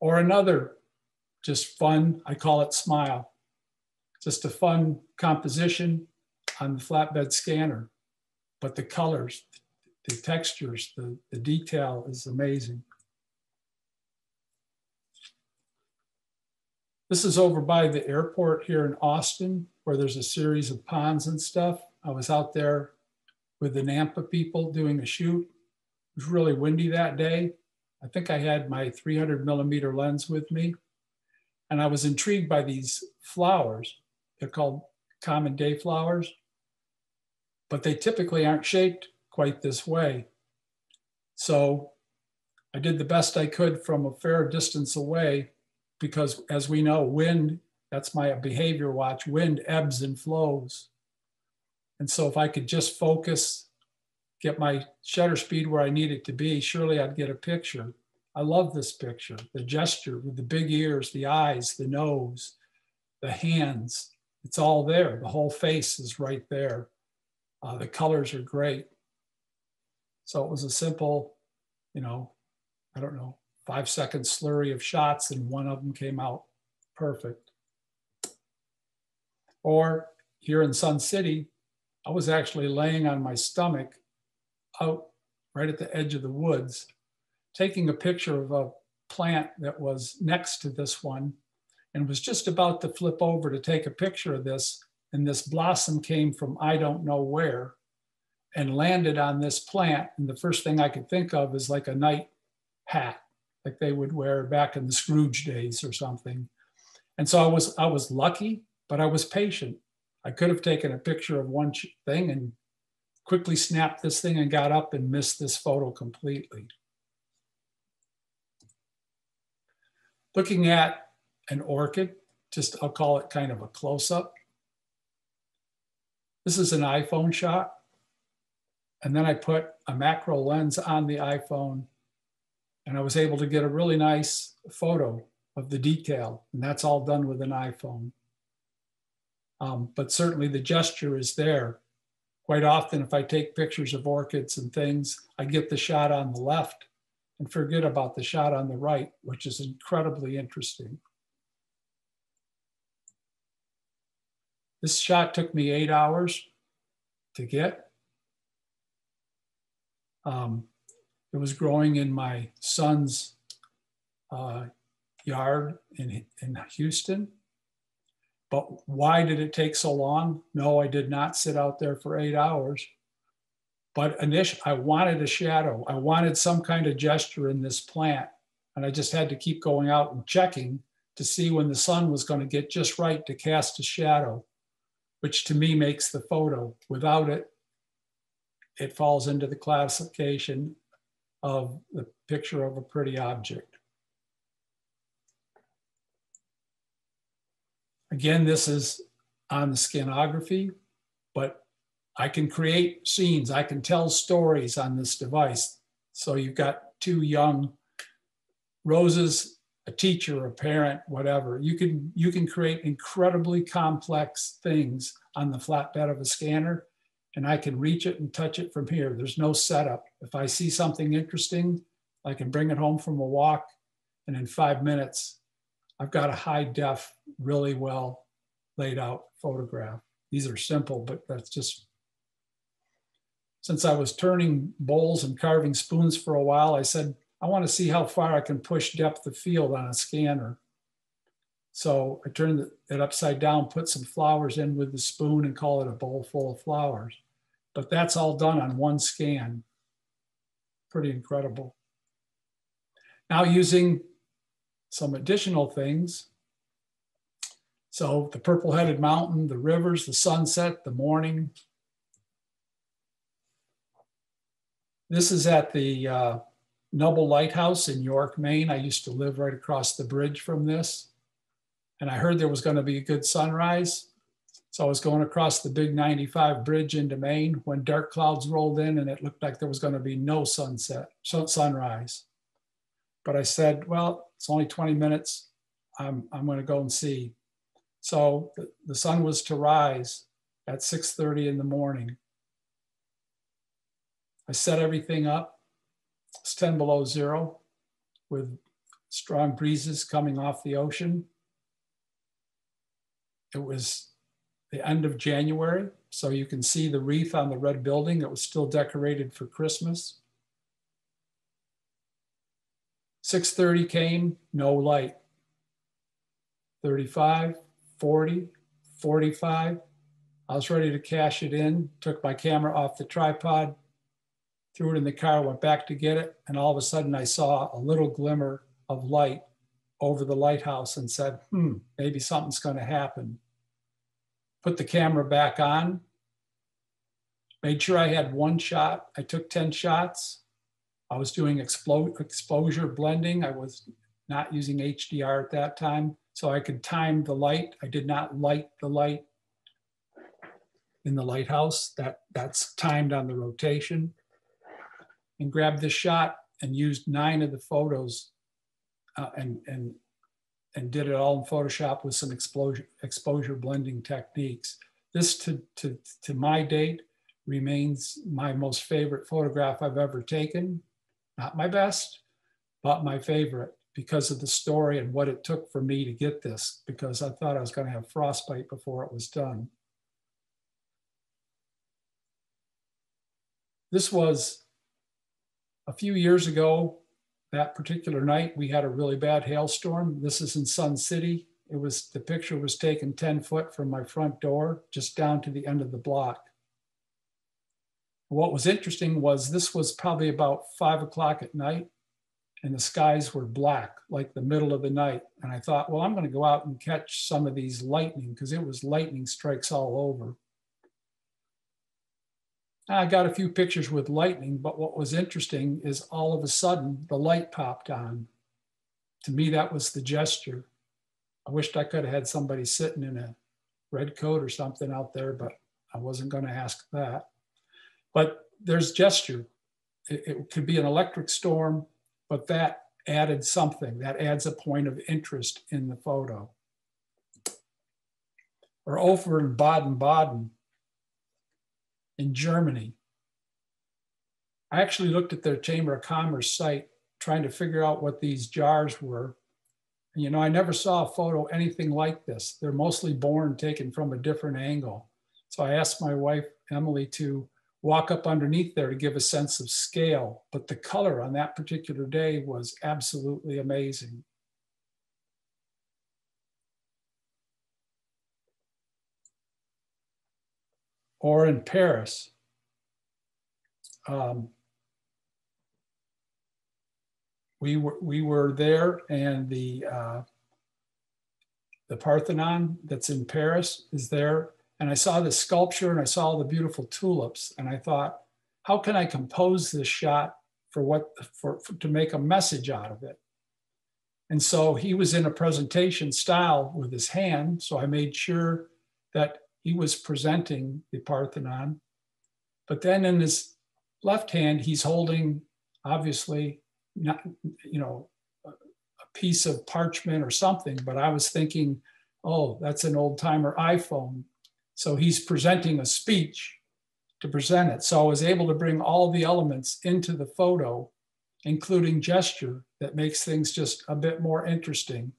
[SPEAKER 2] Or another just fun. I call it smile. just a fun composition on the flatbed scanner. But the colors, the textures, the, the detail is amazing. This is over by the airport here in Austin, where there's a series of ponds and stuff. I was out there with the Nampa people doing a shoot. It was really windy that day. I think I had my 300 millimeter lens with me. And I was intrigued by these flowers. They're called common day flowers, but they typically aren't shaped quite this way. So I did the best I could from a fair distance away because as we know, wind, that's my behavior watch, wind ebbs and flows. And so if I could just focus, get my shutter speed where I need it to be, surely I'd get a picture. I love this picture, the gesture with the big ears, the eyes, the nose, the hands. It's all there. The whole face is right there. Uh, the colors are great. So it was a simple, you know, I don't know, five second slurry of shots and one of them came out perfect. Or here in Sun City, I was actually laying on my stomach out right at the edge of the woods, taking a picture of a plant that was next to this one and was just about to flip over to take a picture of this. And this blossom came from I don't know where and landed on this plant. And the first thing I could think of is like a night hat like they would wear back in the Scrooge days or something. And so I was I was lucky, but I was patient. I could have taken a picture of one thing and quickly snapped this thing and got up and missed this photo completely. Looking at an orchid, just I'll call it kind of a close up. This is an iPhone shot. And then I put a macro lens on the iPhone and I was able to get a really nice photo of the detail. And that's all done with an iPhone. Um, but certainly the gesture is there. Quite often, if I take pictures of orchids and things, I get the shot on the left and forget about the shot on the right, which is incredibly interesting. This shot took me eight hours to get. Um, it was growing in my son's uh, yard in, in Houston. But why did it take so long? No, I did not sit out there for eight hours. But initially, I wanted a shadow. I wanted some kind of gesture in this plant. And I just had to keep going out and checking to see when the sun was going to get just right to cast a shadow, which to me makes the photo. Without it, it falls into the classification of the picture of a pretty object. Again, this is on the scanography, but I can create scenes. I can tell stories on this device. So you've got two young roses, a teacher, a parent, whatever. You can, you can create incredibly complex things on the flatbed of a scanner and I can reach it and touch it from here. There's no setup. If I see something interesting, I can bring it home from a walk, and in five minutes, I've got a high def, really well laid out photograph. These are simple, but that's just, since I was turning bowls and carving spoons for a while, I said, I want to see how far I can push depth of field on a scanner. So I turned it upside down, put some flowers in with the spoon and call it a bowl full of flowers but that's all done on one scan. Pretty incredible. Now using some additional things. So the purple headed mountain, the rivers, the sunset, the morning. This is at the uh, Nubble Lighthouse in York, Maine. I used to live right across the bridge from this. And I heard there was going to be a good sunrise. So I was going across the big 95 bridge into Maine when dark clouds rolled in and it looked like there was going to be no sunset, sunrise. But I said, well, it's only 20 minutes. I'm, I'm going to go and see. So the, the sun was to rise at 6.30 in the morning. I set everything up. It's 10 below zero with strong breezes coming off the ocean. It was the end of January. So you can see the wreath on the red building. It was still decorated for Christmas. 6.30 came, no light. 35, 40, 45. I was ready to cash it in, took my camera off the tripod, threw it in the car, went back to get it, and all of a sudden I saw a little glimmer of light over the lighthouse and said, hmm, maybe something's going to happen. Put the camera back on, made sure I had one shot. I took 10 shots. I was doing explo- exposure blending. I was not using HDR at that time, so I could time the light. I did not light the light in the lighthouse. That, that's timed on the rotation. And grabbed this shot and used nine of the photos uh, and, and, and did it all in Photoshop with some exposure, exposure blending techniques. This, to, to, to my date, remains my most favorite photograph I've ever taken. Not my best, but my favorite because of the story and what it took for me to get this, because I thought I was going to have frostbite before it was done. This was a few years ago that particular night, we had a really bad hailstorm. This is in Sun City. It was the picture was taken 10 foot from my front door, just down to the end of the block. What was interesting was this was probably about five o'clock at night, and the skies were black, like the middle of the night. And I thought, well, I'm going to go out and catch some of these lightning because it was lightning strikes all over. I got a few pictures with lightning, but what was interesting is all of a sudden the light popped on. To me, that was the gesture. I wished I could have had somebody sitting in a red coat or something out there, but I wasn't going to ask that. But there's gesture. It, it could be an electric storm, but that added something. That adds a point of interest in the photo. Or over in Baden Baden, in Germany. I actually looked at their Chamber of Commerce site trying to figure out what these jars were. And, you know, I never saw a photo anything like this. They're mostly born taken from a different angle. So I asked my wife, Emily, to walk up underneath there to give a sense of scale. But the color on that particular day was absolutely amazing. Or in Paris. Um, we were we were there, and the uh, the Parthenon that's in Paris is there, and I saw the sculpture and I saw the beautiful tulips, and I thought, how can I compose this shot for what for, for to make a message out of it? And so he was in a presentation style with his hand, so I made sure that he was presenting the Parthenon. But then in his left hand, he's holding, obviously, not, you know, a piece of parchment or something. But I was thinking, oh, that's an old timer iPhone. So he's presenting a speech to present it. So I was able to bring all the elements into the photo, including gesture, that makes things just a bit more interesting.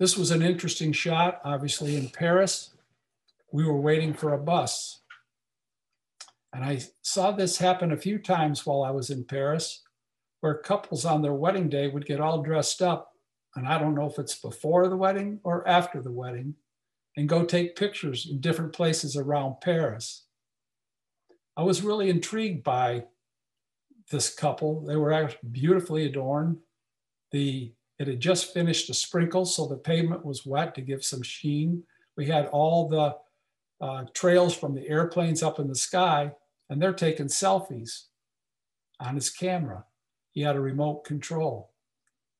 [SPEAKER 2] This was an interesting shot, obviously in Paris. We were waiting for a bus. And I saw this happen a few times while I was in Paris, where couples on their wedding day would get all dressed up. And I don't know if it's before the wedding or after the wedding, and go take pictures in different places around Paris. I was really intrigued by this couple. They were beautifully adorned. The it had just finished a sprinkle, so the pavement was wet to give some sheen. We had all the uh, trails from the airplanes up in the sky, and they're taking selfies on his camera. He had a remote control.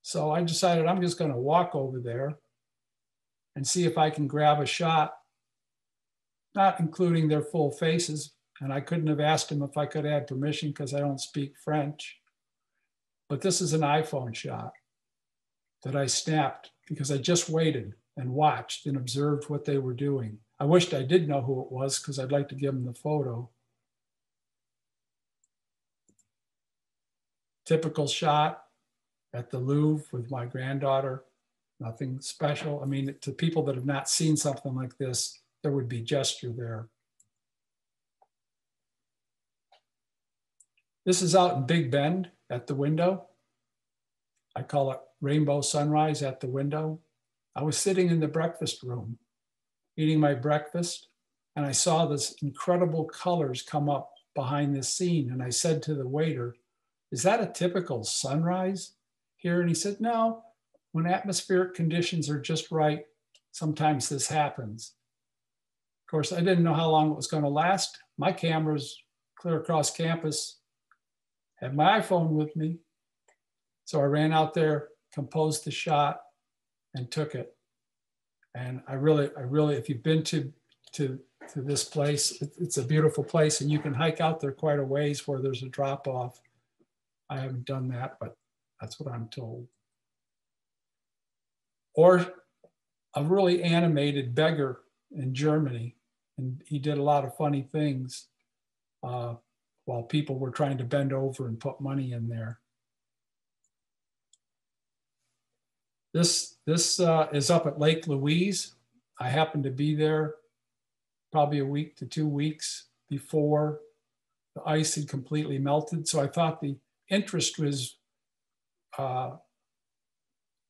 [SPEAKER 2] So I decided I'm just going to walk over there and see if I can grab a shot, not including their full faces. And I couldn't have asked him if I could have permission because I don't speak French. But this is an iPhone shot that I snapped because I just waited and watched and observed what they were doing. I wished I did know who it was because I'd like to give them the photo. Typical shot at the Louvre with my granddaughter nothing special. I mean, to people that have not seen something like this, there would be gesture there. This is out in Big Bend at the window. I call it rainbow sunrise at the window. I was sitting in the breakfast room eating my breakfast and I saw this incredible colors come up behind the scene. And I said to the waiter, Is that a typical sunrise here? And he said, No, when atmospheric conditions are just right, sometimes this happens. Of course, I didn't know how long it was going to last. My camera's clear across campus, had my iPhone with me. So I ran out there, composed the shot, and took it. And I really, I really, if you've been to to to this place, it's a beautiful place, and you can hike out there quite a ways where there's a drop off. I haven't done that, but that's what I'm told. Or a really animated beggar in Germany, and he did a lot of funny things uh, while people were trying to bend over and put money in there. This, this uh, is up at Lake Louise. I happened to be there probably a week to two weeks before the ice had completely melted. So I thought the interest was uh,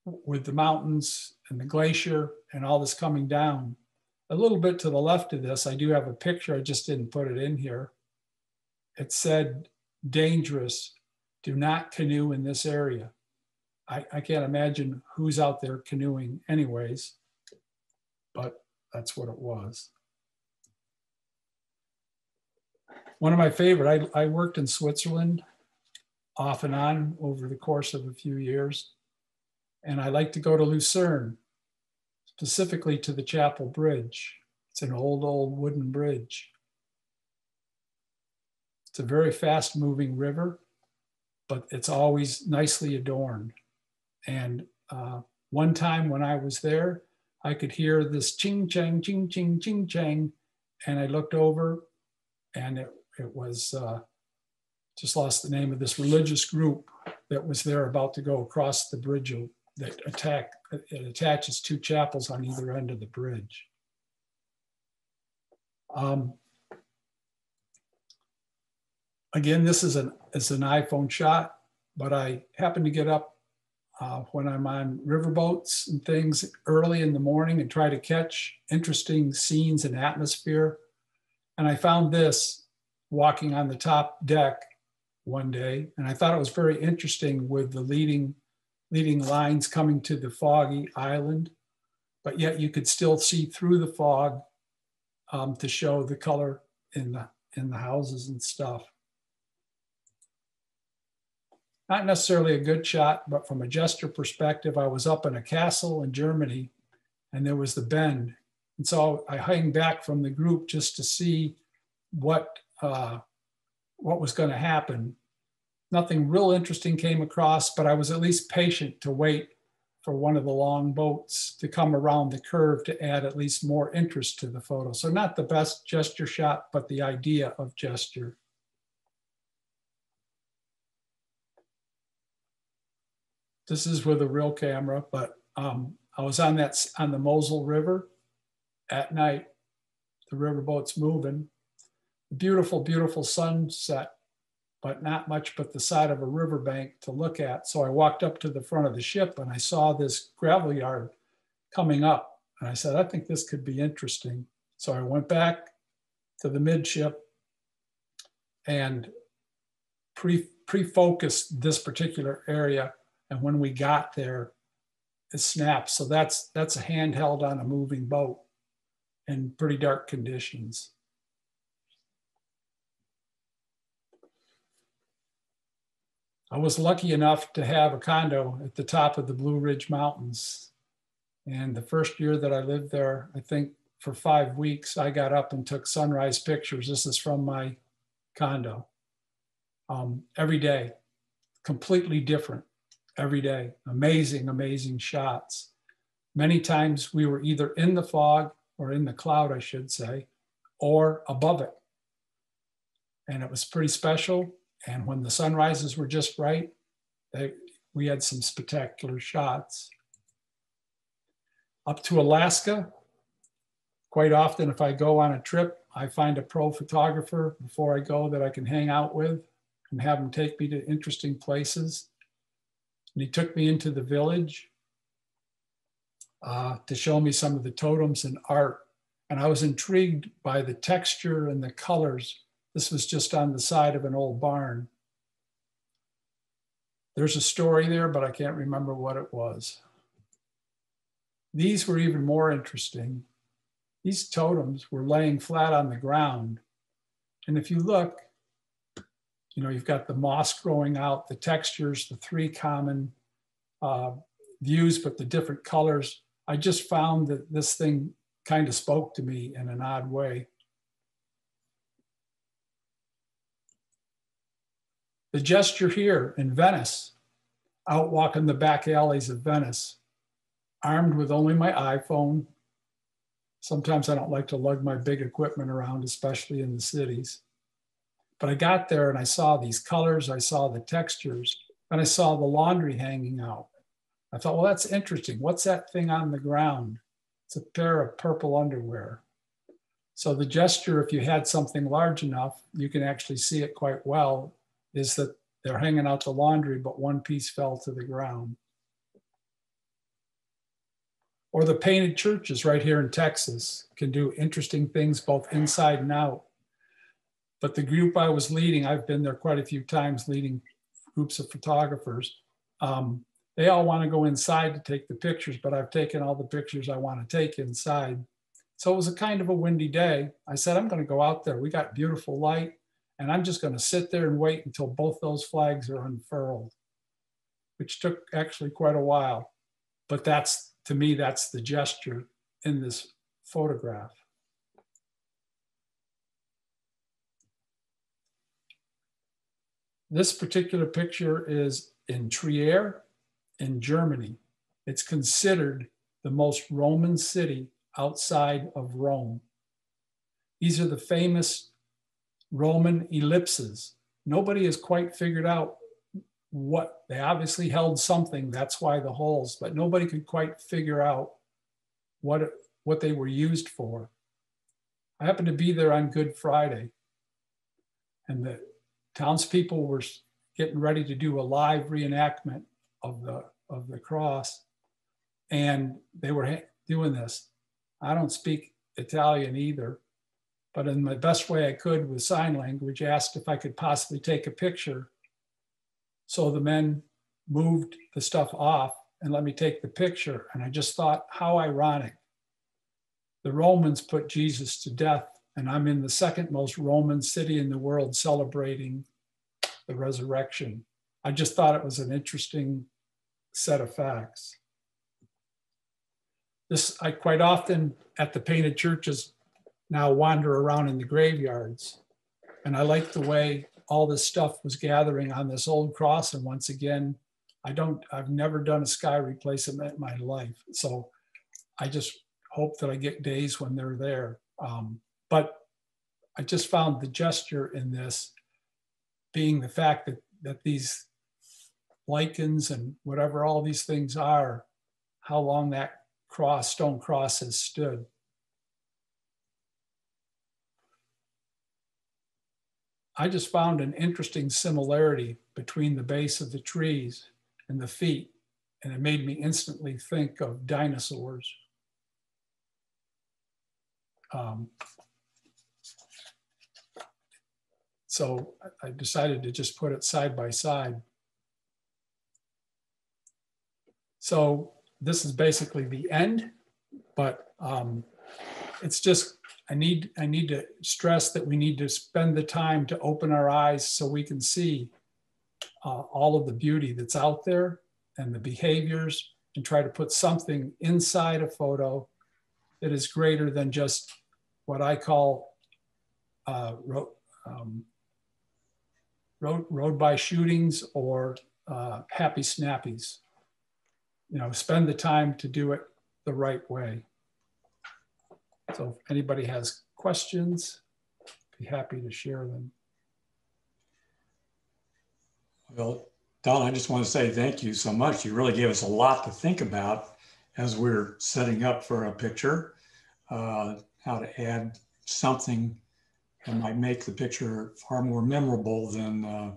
[SPEAKER 2] with the mountains and the glacier and all this coming down. A little bit to the left of this, I do have a picture, I just didn't put it in here. It said, dangerous, do not canoe in this area. I, I can't imagine who's out there canoeing anyways, but that's what it was. One of my favorite, I, I worked in Switzerland off and on over the course of a few years. And I like to go to Lucerne, specifically to the Chapel Bridge. It's an old, old wooden bridge. It's a very fast moving river, but it's always nicely adorned. And uh, one time when I was there, I could hear this ching chang, ching ching, ching chang. And I looked over and it, it was uh, just lost the name of this religious group that was there about to go across the bridge that attack it attaches two chapels on either end of the bridge. Um, again, this is an it's an iPhone shot, but I happened to get up uh, when I'm on riverboats and things early in the morning and try to catch interesting scenes and atmosphere. And I found this walking on the top deck one day, and I thought it was very interesting with the leading leading lines coming to the foggy island, but yet you could still see through the fog um, to show the color in the in the houses and stuff. Not necessarily a good shot, but from a gesture perspective, I was up in a castle in Germany and there was the bend. And so I hung back from the group just to see what, uh, what was going to happen nothing real interesting came across, but I was at least patient to wait for one of the long boats to come around the curve to add at least more interest to the photo. So not the best gesture shot, but the idea of gesture. This is with a real camera, but um, I was on that on the Mosel River at night. The riverboat's moving. Beautiful, beautiful sunset but not much but the side of a riverbank to look at. So I walked up to the front of the ship and I saw this gravel yard coming up. And I said, I think this could be interesting. So I went back to the midship and pre pre-focused this particular area. And when we got there, it snapped. So that's that's a handheld on a moving boat in pretty dark conditions. I was lucky enough to have a condo at the top of the Blue Ridge Mountains. And the first year that I lived there, I think for five weeks, I got up and took sunrise pictures. This is from my condo. Um, every day, completely different every day. Amazing, amazing shots. Many times we were either in the fog or in the cloud, I should say, or above it. And it was pretty special. And when the sunrises were just right, they, we had some spectacular shots. up to Alaska. Quite often, if I go on a trip, I find a pro photographer before I go that I can hang out with and have them take me to interesting places. And he took me into the village uh, to show me some of the totems and art. And I was intrigued by the texture and the colors. This was just on the side of an old barn. There's a story there, but I can't remember what it was. These were even more interesting. These totems were laying flat on the ground. And if you look, you know, you've got the moss growing out, the textures, the three common uh, views, but the different colors. I just found that this thing kind of spoke to me in an odd way. The gesture here in Venice, out walking the back alleys of Venice, armed with only my iPhone. Sometimes I don't like to lug my big equipment around, especially in the cities. But I got there and I saw these colors, I saw the textures, and I saw the laundry hanging out. I thought, well, that's interesting. What's that thing on the ground? It's a pair of purple underwear. So the gesture, if you had something large enough, you can actually see it quite well, is that they're hanging out the laundry, but one piece fell to the ground. Or the painted churches right here in Texas can do interesting things both inside and out. But the group I was leading, I've been there quite a few times leading groups of photographers. Um, they all want to go inside to take the pictures, but I've taken all the pictures I want to take inside. So it was a kind of a windy day. I said, I'm going to go out there. We got beautiful light, and I'm just going to sit there and wait until both those flags are unfurled, which took actually quite a while. But that's, to me, that's the gesture in this photograph. This particular picture is in Trier, in Germany. It's considered the most Roman city outside of Rome. These are the famous Roman ellipses. Nobody has quite figured out what they obviously held something. That's why the holes, but nobody could quite figure out what, what they were used for. I happened to be there on Good Friday, and the townspeople were getting ready to do a live reenactment of the of the cross, and they were doing this. I don't speak Italian either, but in my best way I could with sign language, asked if I could possibly take a picture. So the men moved the stuff off and let me take the picture. And I just thought, how ironic. The Romans put Jesus to death, and I'm in the second most Roman city in the world celebrating the resurrection. I just thought it was an interesting set of facts. This, I quite often at the painted churches now wander around in the graveyards. And I like the way all this stuff was gathering on this old cross. And once again, I don't, I've never done a sky replacement in my life. So I just hope that I get days when they're there. Um, but I just found the gesture in this being the fact that, that these lichens and whatever all these things are, how long that cross, stone cross has stood. I just found an interesting similarity between the base of the trees and the feet, and it made me instantly think of dinosaurs. Um, so I decided to just put it side by side. So this is basically the end, but um, it's just, I need, I need to stress that we need to spend the time to open our eyes so we can see uh, all of the beauty that's out there and the behaviors and try to put something inside a photo that is greater than just what I call uh, um, road, road by shootings or uh, happy snappies you know, spend the time to do it the right way. So if anybody has questions, be happy to share them.
[SPEAKER 1] Well, Don, I just want to say thank you so much. You really gave us a lot to think about. as we're setting up for a picture, uh, how to add something that might make the picture far more memorable than uh,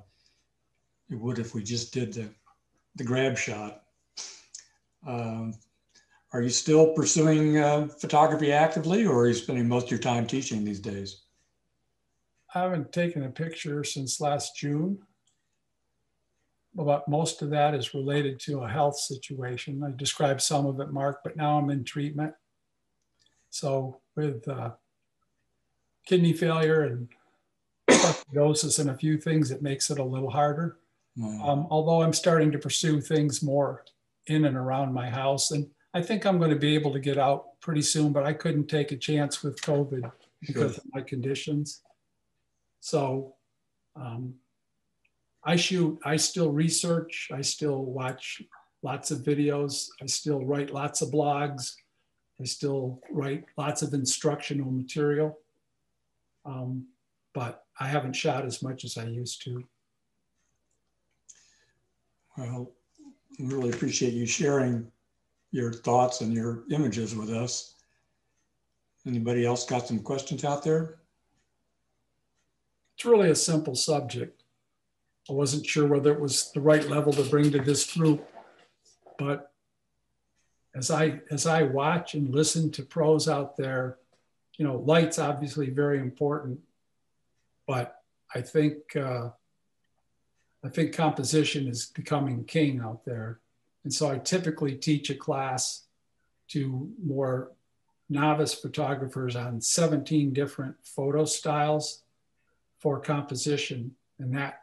[SPEAKER 1] it would if we just did the, the grab shot. Um, are you still pursuing uh, photography actively or are you spending most of your time teaching these days?
[SPEAKER 2] I haven't taken a picture since last June. But most of that is related to a health situation. I described some of it, Mark, but now I'm in treatment. So with uh, kidney failure and tuberculosis and a few things, that makes it a little harder. Mm. Um, although I'm starting to pursue things more in and around my house. And I think I'm going to be able to get out pretty soon, but I couldn't take a chance with COVID because of my conditions. So um, I shoot, I still research, I still watch lots of videos, I still write lots of blogs, I still write lots of instructional material. Um, but I haven't shot as much as I used to.
[SPEAKER 1] Well, I really appreciate you sharing your thoughts and your images with us. Anybody else got some questions out there?
[SPEAKER 2] It's really a simple subject. I wasn't sure whether it was the right level to bring to this group, but as I as I watch and listen to pros out there, you know, light's obviously very important, but I think uh, I think composition is becoming king out there, and so I typically teach a class to more novice photographers on 17 different photo styles for composition, and that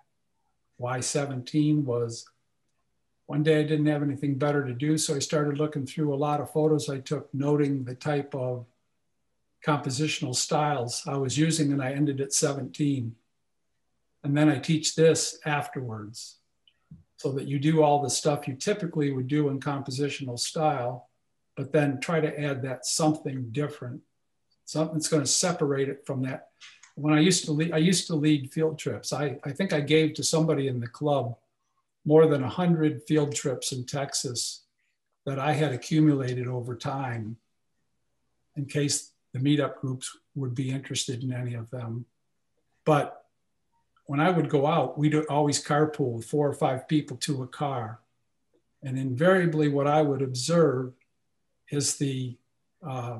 [SPEAKER 2] why 17 was one day I didn't have anything better to do, so I started looking through a lot of photos I took, noting the type of compositional styles I was using, and I ended at 17. And then I teach this afterwards so that you do all the stuff you typically would do in compositional style, but then try to add that something different, something that's going to separate it from that when I used to lead, I used to lead field trips. I, I think I gave to somebody in the club more than 100 field trips in Texas that I had accumulated over time in case the meetup groups would be interested in any of them. But when I would go out, we'd always carpool four or five people to a car. And invariably, what I would observe is the, uh,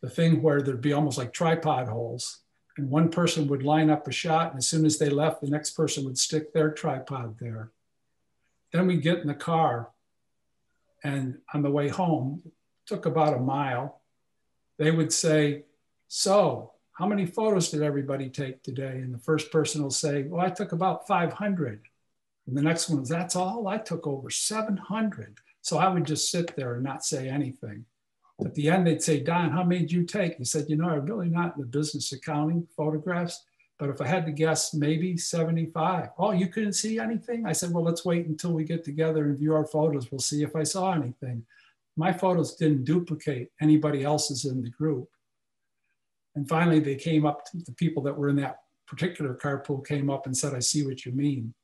[SPEAKER 2] the thing where there'd be almost like tripod holes and one person would line up a shot and as soon as they left the next person would stick their tripod there then we get in the car and on the way home took about a mile they would say so how many photos did everybody take today and the first person will say well i took about 500 and the next one was that's all i took over 700 so i would just sit there and not say anything at the end, they'd say, Don, how many did you take? He said, you know, I'm really not in the business accounting photographs, but if I had to guess, maybe 75. Oh, you couldn't see anything? I said, well, let's wait until we get together and view our photos. We'll see if I saw anything. My photos didn't duplicate anybody else's in the group. And finally, they came up to the people that were in that particular carpool came up and said, I see what you mean.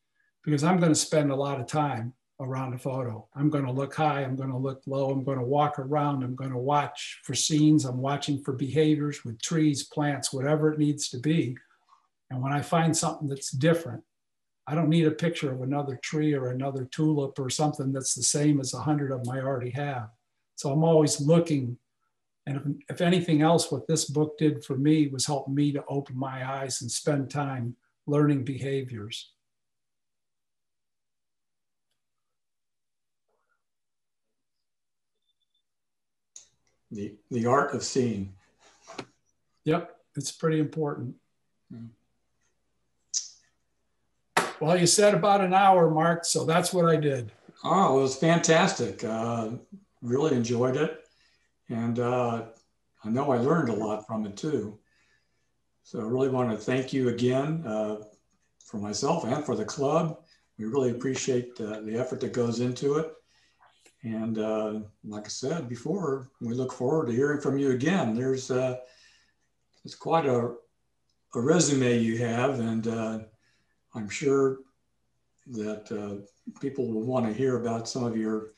[SPEAKER 2] Because I'm going to spend a lot of time around a photo. I'm going to look high, I'm going to look low, I'm going to walk around, I'm going to watch for scenes, I'm watching for behaviors with trees, plants, whatever it needs to be. And when I find something that's different, I don't need a picture of another tree or another tulip or something that's the same as a hundred of them I already have. So I'm always looking. And if, if anything else, what this book did for me was help me to open my eyes and spend time learning behaviors.
[SPEAKER 1] the the art of seeing.
[SPEAKER 2] Yep, it's pretty important. Hmm. Well, you said about an hour, Mark, so that's what I did.
[SPEAKER 1] Oh, it was fantastic. Uh, really enjoyed it, and uh, I know I learned a lot from it too. So I really want to thank you again uh, for myself and for the club. We really appreciate uh, the effort that goes into it. And uh, like I said before, we look forward to hearing from you again. There's uh, it's quite a, a resume you have, and uh, I'm sure that uh, people will want to hear about some of your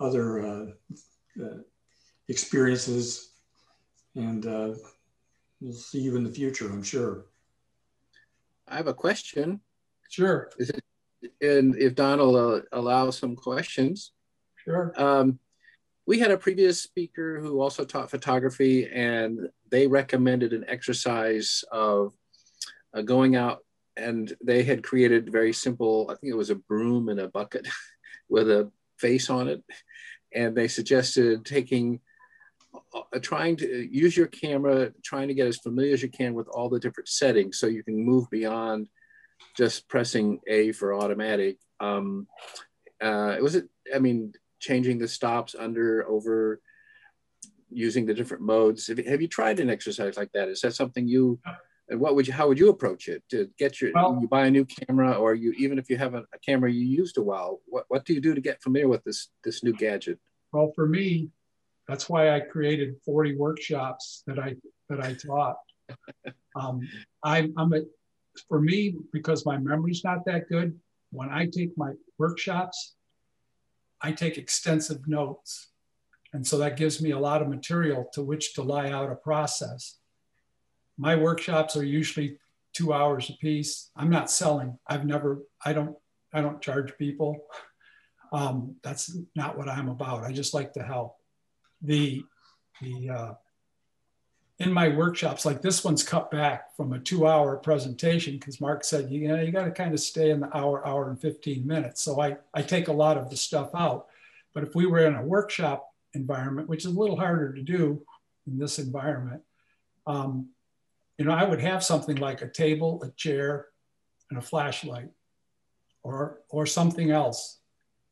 [SPEAKER 1] other uh, uh, experiences. And uh, we'll see you in the future, I'm sure.
[SPEAKER 3] I have a question.
[SPEAKER 2] Sure.
[SPEAKER 3] Is it, and if Don will uh, allow some questions.
[SPEAKER 2] Sure.
[SPEAKER 3] Um, we had a previous speaker who also taught photography, and they recommended an exercise of uh, going out, and they had created very simple. I think it was a broom and a bucket [LAUGHS] with a face on it, and they suggested taking uh, trying to use your camera, trying to get as familiar as you can with all the different settings so you can move beyond just pressing A for automatic. Um, uh, was it, I mean, changing the stops under, over, using the different modes. Have you, have you tried an exercise like that? Is that something you, what would you, how would you approach it to get your, well, you buy a new camera or you, even if you have a, a camera you used a while, what, what do you do to get familiar with this, this new gadget?
[SPEAKER 2] Well, for me, that's why I created 40 workshops that I that I taught. [LAUGHS] Um, I, I'm a, for me because my memory's not that good. When I take my workshops, I take extensive notes, and so that gives me a lot of material to which to lie out a process. My workshops are usually two hours a piece. I'm not selling. I've never. I don't. I don't charge people. Um, that's not what I'm about. I just like to help the the uh, in my workshops, like this one's cut back from a two-hour presentation because Mark said, you know, you got to kind of stay in the hour, hour and 15 minutes. So I, I take a lot of the stuff out. But if we were in a workshop environment, which is a little harder to do in this environment, um, you know, I would have something like a table, a chair, and a flashlight, or or something else.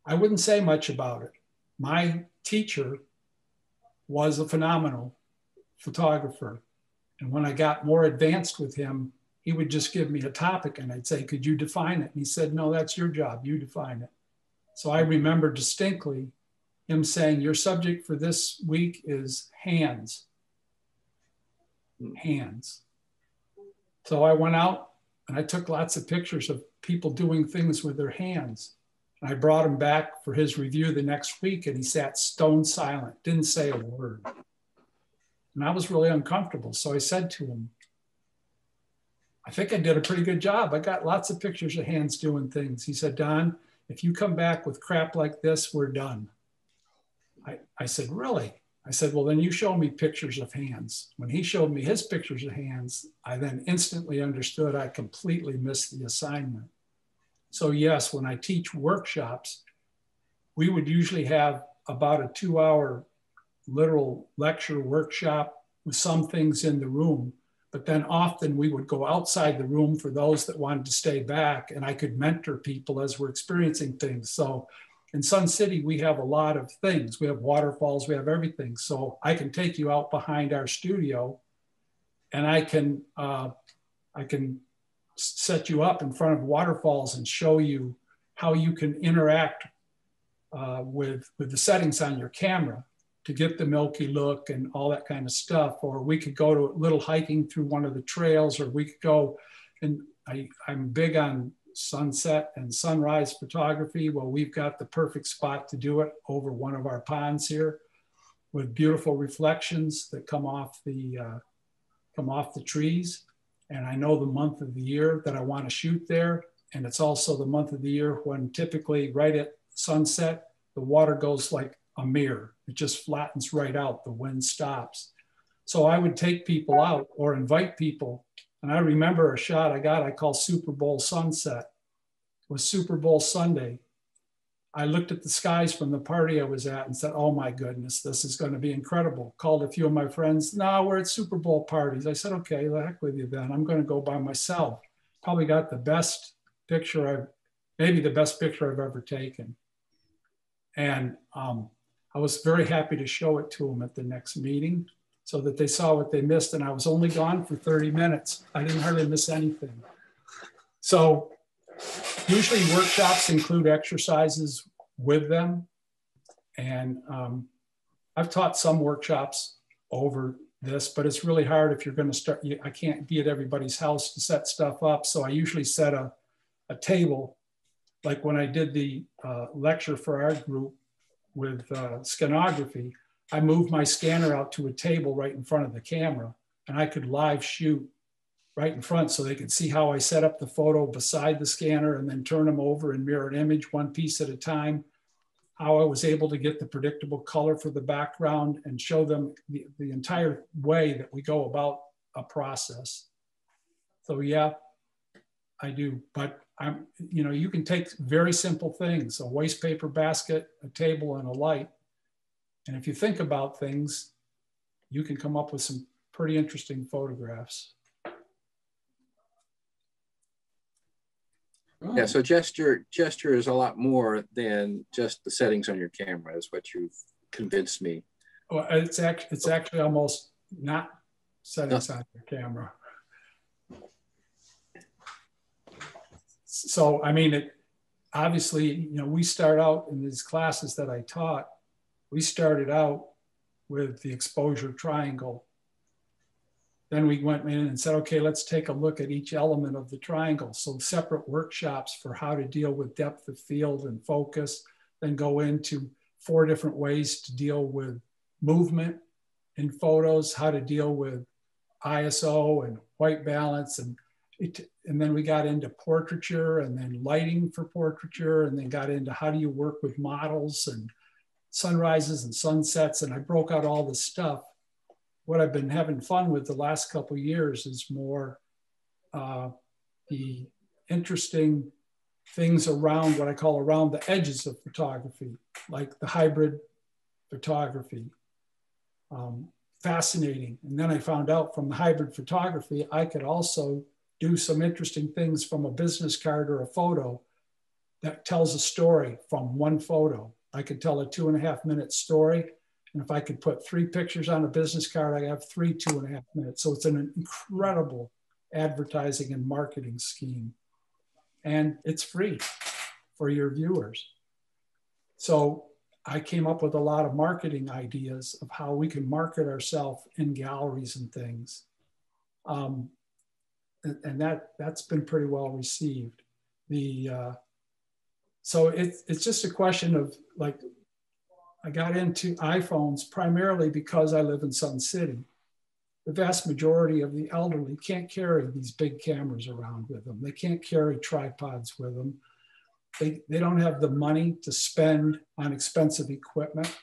[SPEAKER 2] I wouldn't say much about it. My teacher was a phenomenal photographer. And when I got more advanced with him, he would just give me a topic and I'd say, Could you define it? And he said, No, that's your job. You define it. So I remember distinctly him saying, Your subject for this week is hands. Hmm. Hands. So I went out and I took lots of pictures of people doing things with their hands. And I brought him back for his review the next week, and he sat stone silent, didn't say a word. And I was really uncomfortable. So I said to him, I think I did a pretty good job. I got lots of pictures of hands doing things. He said, Don, if you come back with crap like this, we're done. I, I said, Really? I said, Well, then you show me pictures of hands. When he showed me his pictures of hands, I then instantly understood I completely missed the assignment. So yes, when I teach workshops, we would usually have about a two hour literal lecture workshop with some things in the room. But then often we would go outside the room for those that wanted to stay back, and I could mentor people as we're experiencing things. So in Sun City, we have a lot of things. We have waterfalls, we have everything. So I can take you out behind our studio, and I can uh, I can set you up in front of waterfalls and show you how you can interact uh, with, with the settings on your camera to get the milky look and all that kind of stuff. Or we could go to a little hiking through one of the trails, or we could go, and I, I'm big on sunset and sunrise photography. Well, we've got the perfect spot to do it over one of our ponds here with beautiful reflections that come off the, uh, come off the trees and I know the month of the year that I want to shoot there. And it's also the month of the year when typically right at sunset, the water goes like a mirror. It just flattens right out, the wind stops. So I would take people out or invite people. And I remember a shot I got I call Super Bowl sunset. It was Super Bowl Sunday. I looked at the skies from the party I was at and said, Oh my goodness, this is going to be incredible. Called a few of my friends. No, we're at Super Bowl parties. I said, Okay, the heck with you then. I'm going to go by myself. Probably got the best picture I've, maybe the best picture I've ever taken. And um, I was very happy to show it to them at the next meeting so that they saw what they missed. And I was only gone for 30 minutes. I didn't hardly miss anything. So usually workshops include exercises with them. And um, I've taught some workshops over this, but it's really hard if you're going to start. I can't be at everybody's house to set stuff up. So I usually set a, a table, like when I did the uh, lecture for our group with uh, I moved my scanner out to a table right in front of the camera and I could live shoot right in front so they could see how I set up the photo beside the scanner and then turn them over and mirror an image one piece at a time. How I was able to get the predictable color for the background and show them the, the entire way that we go about a process. So yeah, I do, but I'm, you know, you can take very simple things, a waste paper basket, a table and a light. And if you think about things, you can come up with some pretty interesting photographs.
[SPEAKER 3] Yeah, so gesture gesture is a lot more than just the settings on your camera, is what you've convinced me.
[SPEAKER 2] Well, it's actually it's actually almost not settings no. on your camera. So I mean, it obviously you know we start out in these classes that I taught. We started out with the exposure triangle then we went in and said, okay, let's take a look at each element of the triangle. So separate workshops for how to deal with depth of field and focus, then go into four different ways to deal with movement in photos, how to deal with ISO and white balance. And, it, and then we got into portraiture and then lighting for portraiture and then got into how do you work with models and sunrises and sunsets. And I broke out all this stuff what I've been having fun with the last couple years is more uh, the interesting things around what I call around the edges of photography, like the hybrid photography. Um, fascinating. And then I found out from the hybrid photography, I could also do some interesting things from a business card or a photo that tells a story from one photo. I could tell a two and a half minute story and if I could put three pictures on a business card, I have three two and a half minutes. So it's an incredible advertising and marketing scheme. And it's free for your viewers. So I came up with a lot of marketing ideas of how we can market ourselves in galleries and things. Um, and, that, that's been pretty well received. The, uh, so it, it's just a question of like I got into iPhones primarily because I live in Sun City. The vast majority of the elderly can't carry these big cameras around with them. They can't carry tripods with them. They, they don't have the money to spend on expensive equipment.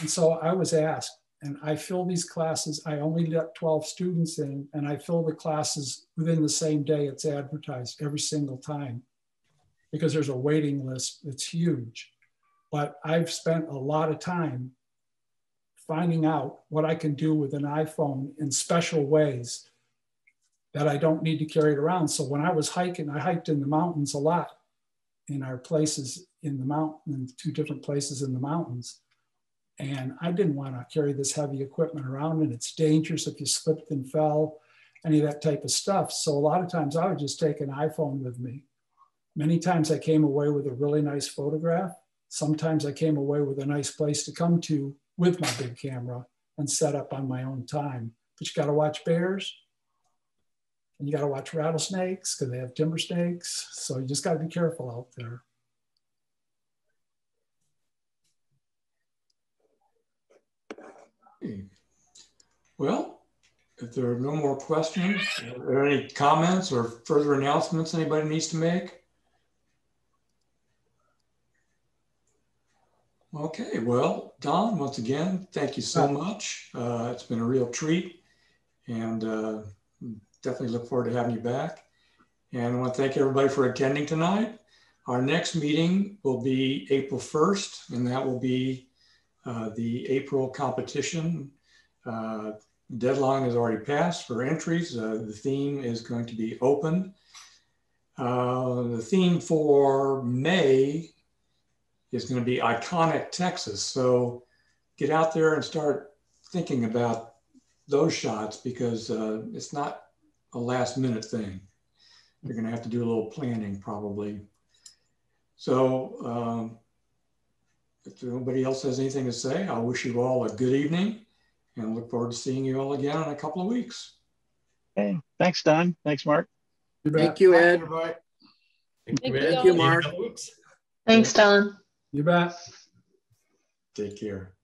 [SPEAKER 2] And so I was asked, and I fill these classes. I only let 12 students in, and I fill the classes within the same day it's advertised every single time because there's a waiting list that's huge but I've spent a lot of time finding out what I can do with an iPhone in special ways that I don't need to carry it around. So when I was hiking, I hiked in the mountains a lot in our places in the mountain, in two different places in the mountains. And I didn't want to carry this heavy equipment around and it's dangerous if you slipped and fell, any of that type of stuff. So a lot of times I would just take an iPhone with me. Many times I came away with a really nice photograph sometimes I came away with a nice place to come to with my big camera and set up on my own time. But you got to watch bears and you got to watch rattlesnakes because they have timber snakes. So you just got to be careful out there.
[SPEAKER 1] Well, if there are no more questions, are there any comments or further announcements anybody needs to make? Okay, well, Don, once again, thank you so much. Uh, it's been a real treat and uh, definitely look forward to having you back. And I want to thank everybody for attending tonight. Our next meeting will be April 1st, and that will be uh, the April competition. Uh, deadline has already passed for entries. Uh, the theme is going to be open. Uh, the theme for May is going to be iconic Texas. So get out there and start thinking about those shots because uh, it's not a last minute thing. You're going to have to do a little planning probably. So um, if nobody else has anything to say, I wish you all a good evening and look forward to seeing you all again in a couple of weeks.
[SPEAKER 4] Hey, thanks, Don. Thanks, Mark.
[SPEAKER 3] Thank you, Ed.
[SPEAKER 5] Thank,
[SPEAKER 3] you, Ed. Thank you, Mark.
[SPEAKER 5] Thanks, Don.
[SPEAKER 2] You bet.
[SPEAKER 1] Take care.